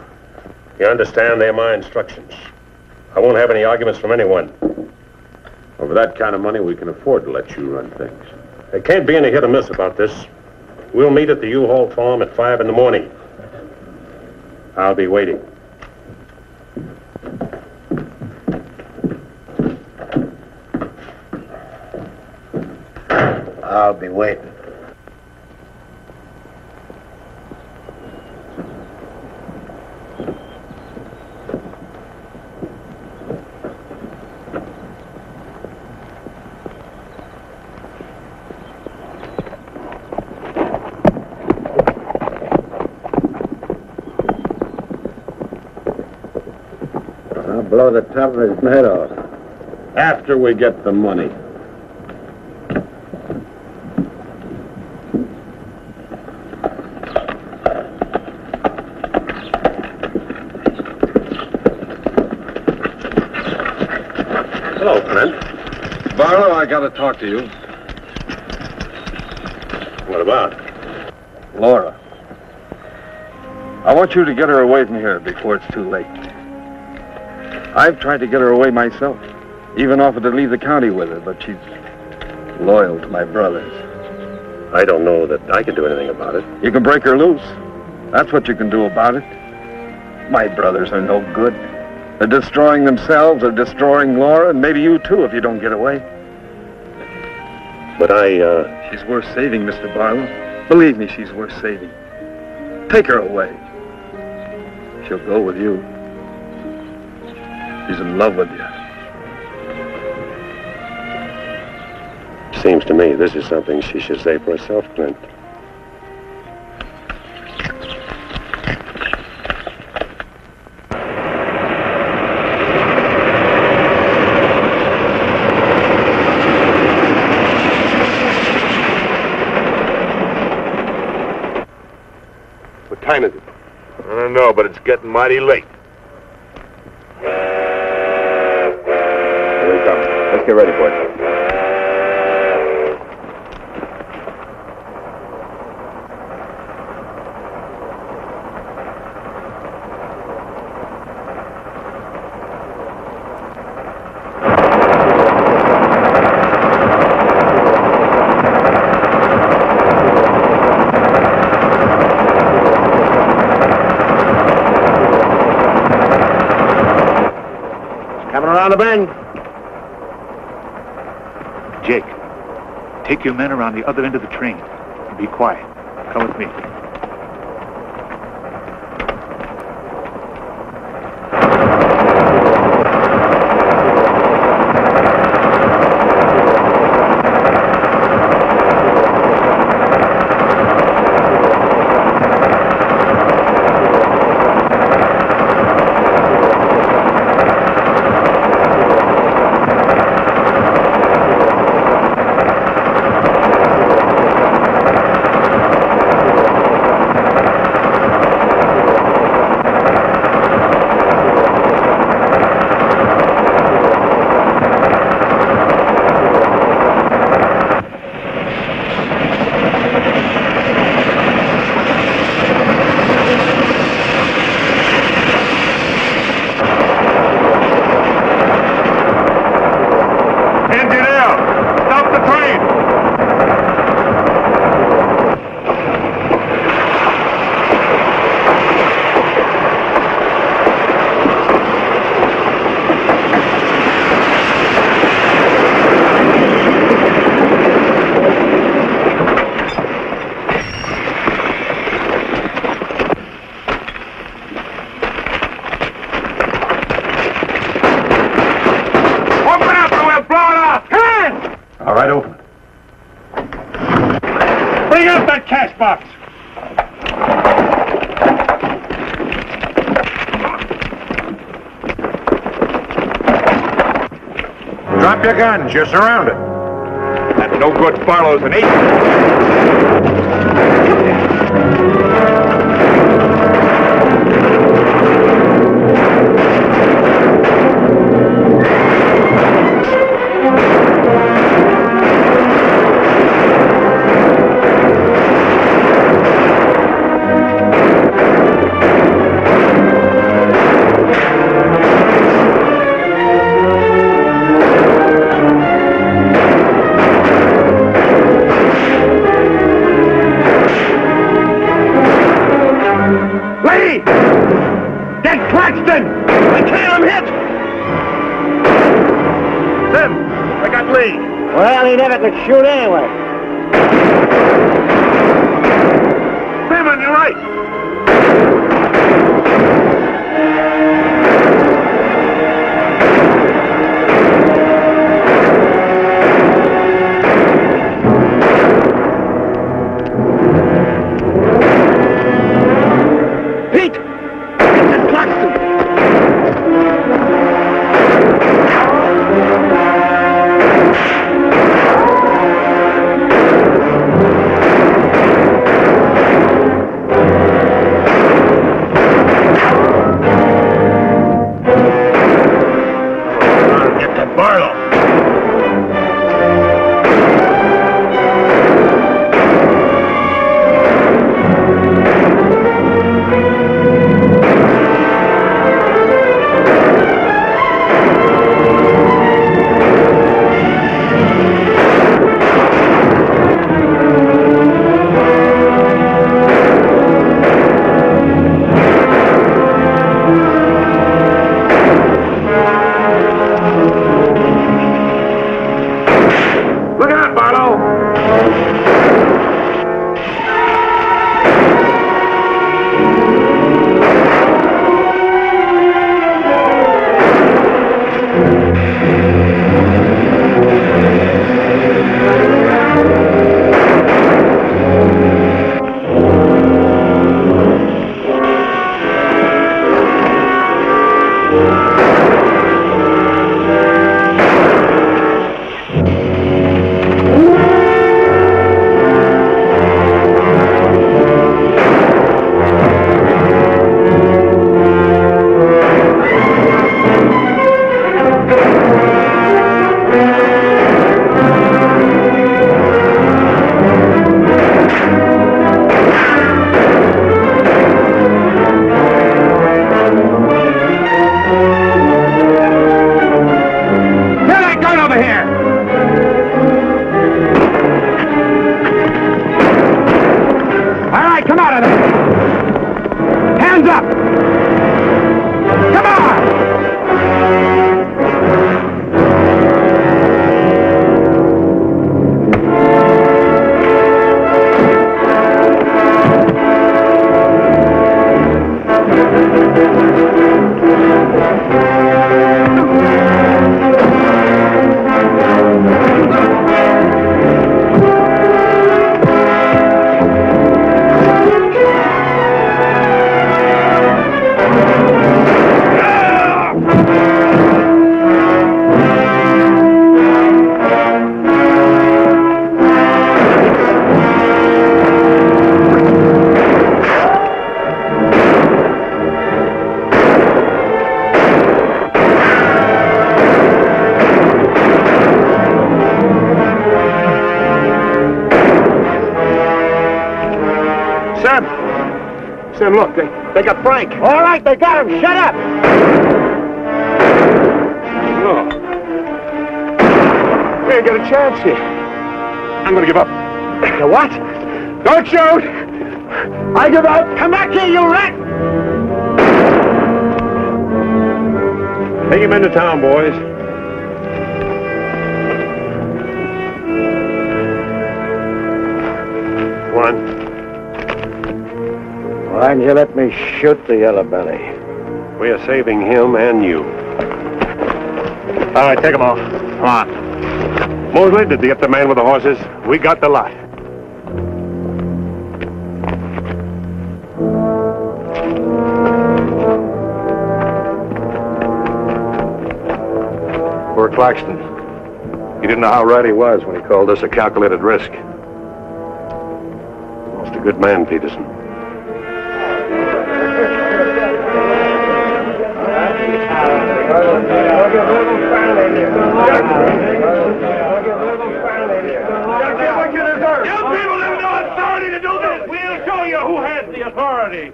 You understand? They're my instructions. I won't have any arguments from anyone. Over that kind of money, we can afford to let you run things. There can't be any hit or miss about this. We'll meet at the U-Haul farm at 5 in the morning. I'll be waiting. I'll be waiting. I'll blow the top of his head off. After we get the money. Hello, Clint. Barlow, I gotta talk to you. What about? Laura. I want you to get her away from here before it's too late. I've tried to get her away myself. Even offered to leave the county with her, but she's loyal to my brothers. I don't know that I can do anything about it. You can break her loose. That's what you can do about it. My brothers are no good. They're destroying themselves, they're destroying Laura, and maybe you too if you don't get away. But I, uh... She's worth saving, Mr. Barlow. Believe me, she's worth saving. Take her away. She'll go with you. She's in love with you. Seems to me this is something she should say for herself, Clint. What time is it? I don't know, but it's getting mighty late. Here he comes. Let's get ready for it. Coming around the bend. Take your men around the other end of the train. Be quiet. Come with me. Engineer, stop the train. Open up or we'll blow it off. Hands! All right, open it. Bring out that cash box. Your guns. You're surrounded. That no good Barlow's an agent. Could shoot anyway. Shoot! I give up. Come back here, you rat. Take him into town, boys. One. Why didn't you let me shoot the yellow belly? We are saving him and you. All right, take him off. Come on. Mosley, did you get the man with the horses? We got the lot. Poor Claxton. He didn't know how right he was when he called this a calculated risk. Most a good man, Peterson.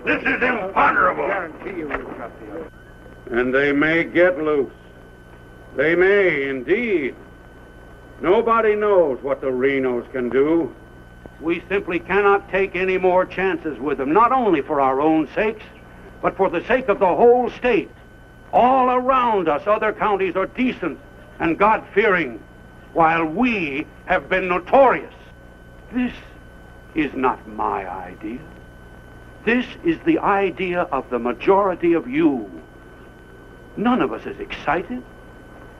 This is imponderable. And they may get loose. They may, indeed. Nobody knows what the Renos can do. We simply cannot take any more chances with them, not only for our own sakes, but for the sake of the whole state. All around us, other counties are decent and God fearing, while we have been notorious. This is not my idea. This is the idea of the majority of you. None of us is excited.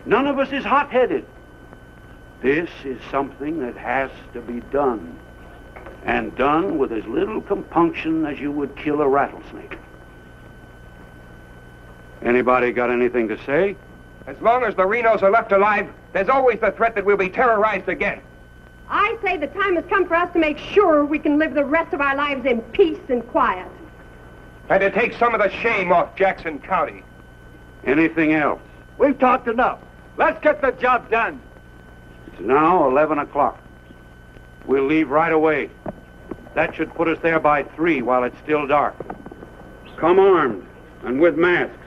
None of us is hot headed. This is something that has to be done. And done with as little compunction as you would kill a rattlesnake. Anybody got anything to say? As long as the Renos are left alive, there's always the threat that we'll be terrorized again. I say the time has come for us to make sure we can live the rest of our lives in peace and quiet. And to take some of the shame off Jackson County. Anything else? We've talked enough. Let's get the job done. It's now 11 o'clock. We'll leave right away. That should put us there by 3 while it's still dark. Come armed and with masks.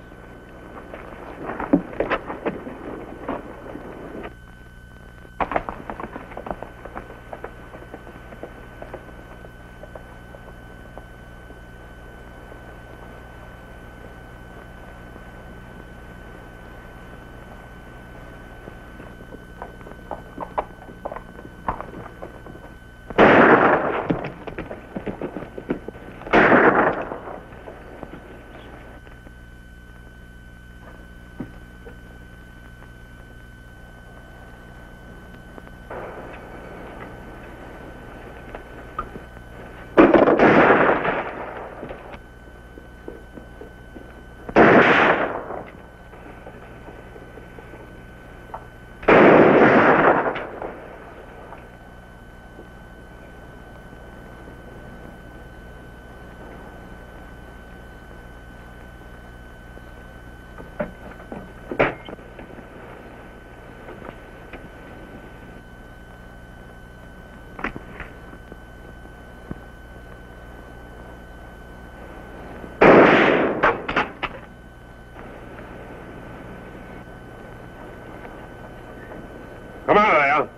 Come on there.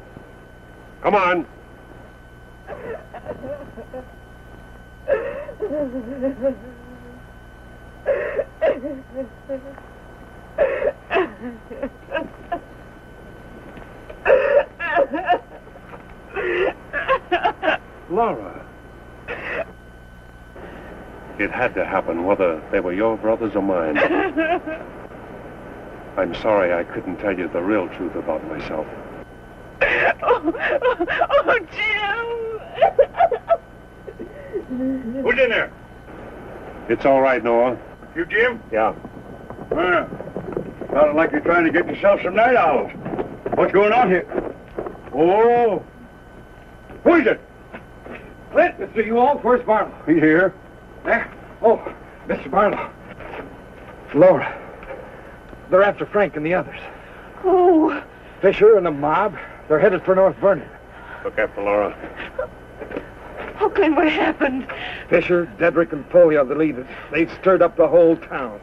Come on. Laura. It had to happen, whether they were your brothers or mine. I'm sorry I couldn't tell you the real truth about myself. Oh, oh, Jim! Who's in there? It's all right, Noah. You, Jim? Yeah. Well, sounded like you're trying to get yourself some night owls. What's going on here? Oh. Who is it? Clint, Mr. You all, where's Barlow? He's here. There. Oh, Mr. Barlow. Laura. They're after Frank and the others. Oh, Fisher and the mob. They're headed for North Vernon. Look after Laura. Oakland, what happened? Fisher, Dedrick, and Foley are the leaders. They've stirred up the whole town.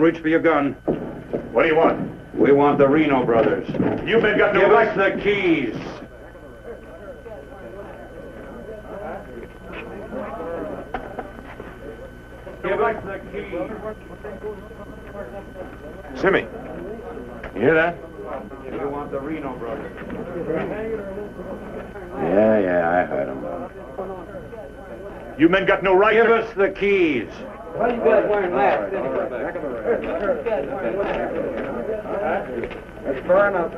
Don't reach for your gun. What do you want? We want the Reno brothers. You men got no Give us the keys. Give us the keys. Simmy, you hear that? We want the Reno brothers. Yeah, yeah, I heard him. You men got no right Give to... us the keys. What are you guys wearing last? Let's burn up.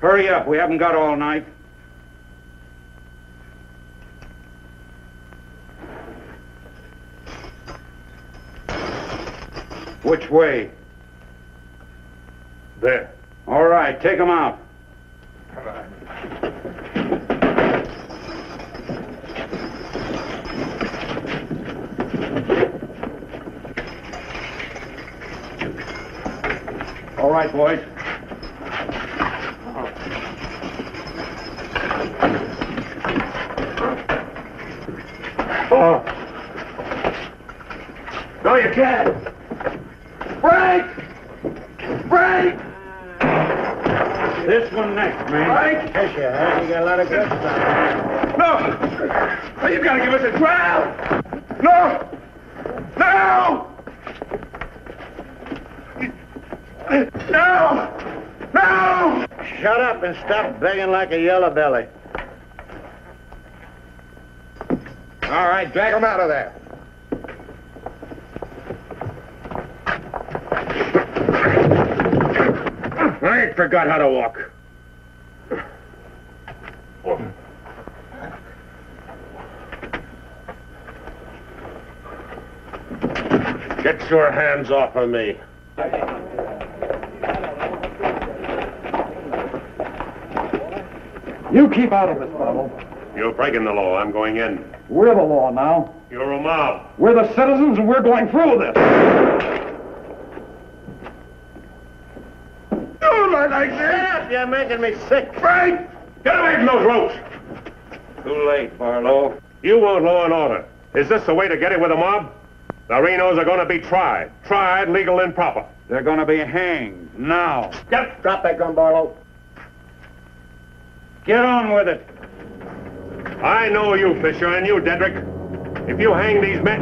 Hurry up. We haven't got all night. Which way? There. All right, take them out. All right, boys. Oh. No, you can't. Break! Break! This one next, man. Fisher, huh? You got a lot of good stuff. No! Oh, you gotta give us a trial! No! No! No! No! Shut up and stop begging like a yellow belly. All right, drag him out of there. I ain't forgot how to walk. Get your hands off of me. You keep out of this, Barlow. You're breaking the law. I'm going in. We're the law now. You're a mob. We're the citizens, and we're going through with this. Don't let like that! You're making me sick. Frank! Get away from those ropes! Too late, Barlow. You want law and order. Is this the way to get it with a mob? The Renos are going to be tried. Tried legal and proper. They're going to be hanged now. Yep. Drop that gun, Barlow. Get on with it. I know you, Fisher, and you, Dedrick. If you hang these men...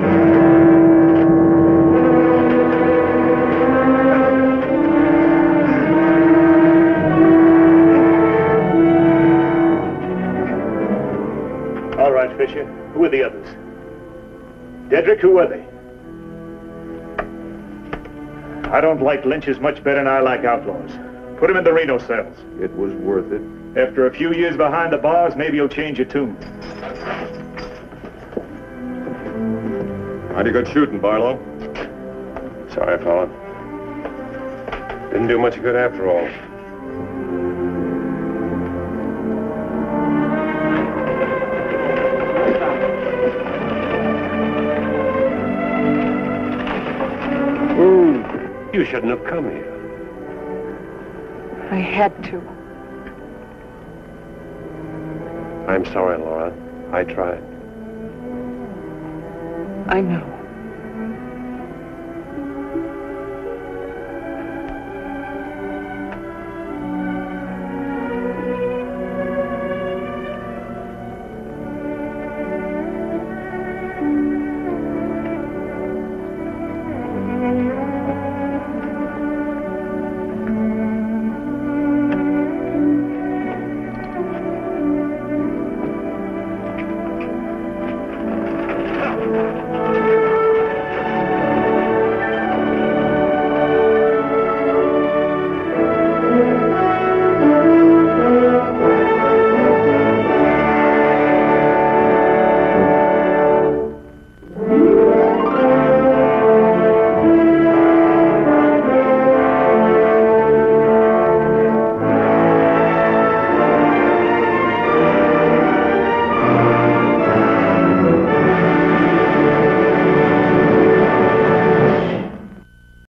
All right, Fisher. Who are the others? Dedrick, who are they? I don't like lynches much better than I like outlaws. Put them in the Reno cells. It was worth it. After a few years behind the bars, maybe you'll change your tune. Mighty good shooting, Barlow. Sorry, fella. Didn't do much good after all. Ooh, you shouldn't have come here. I had to. I'm sorry, Laura. I tried. I know.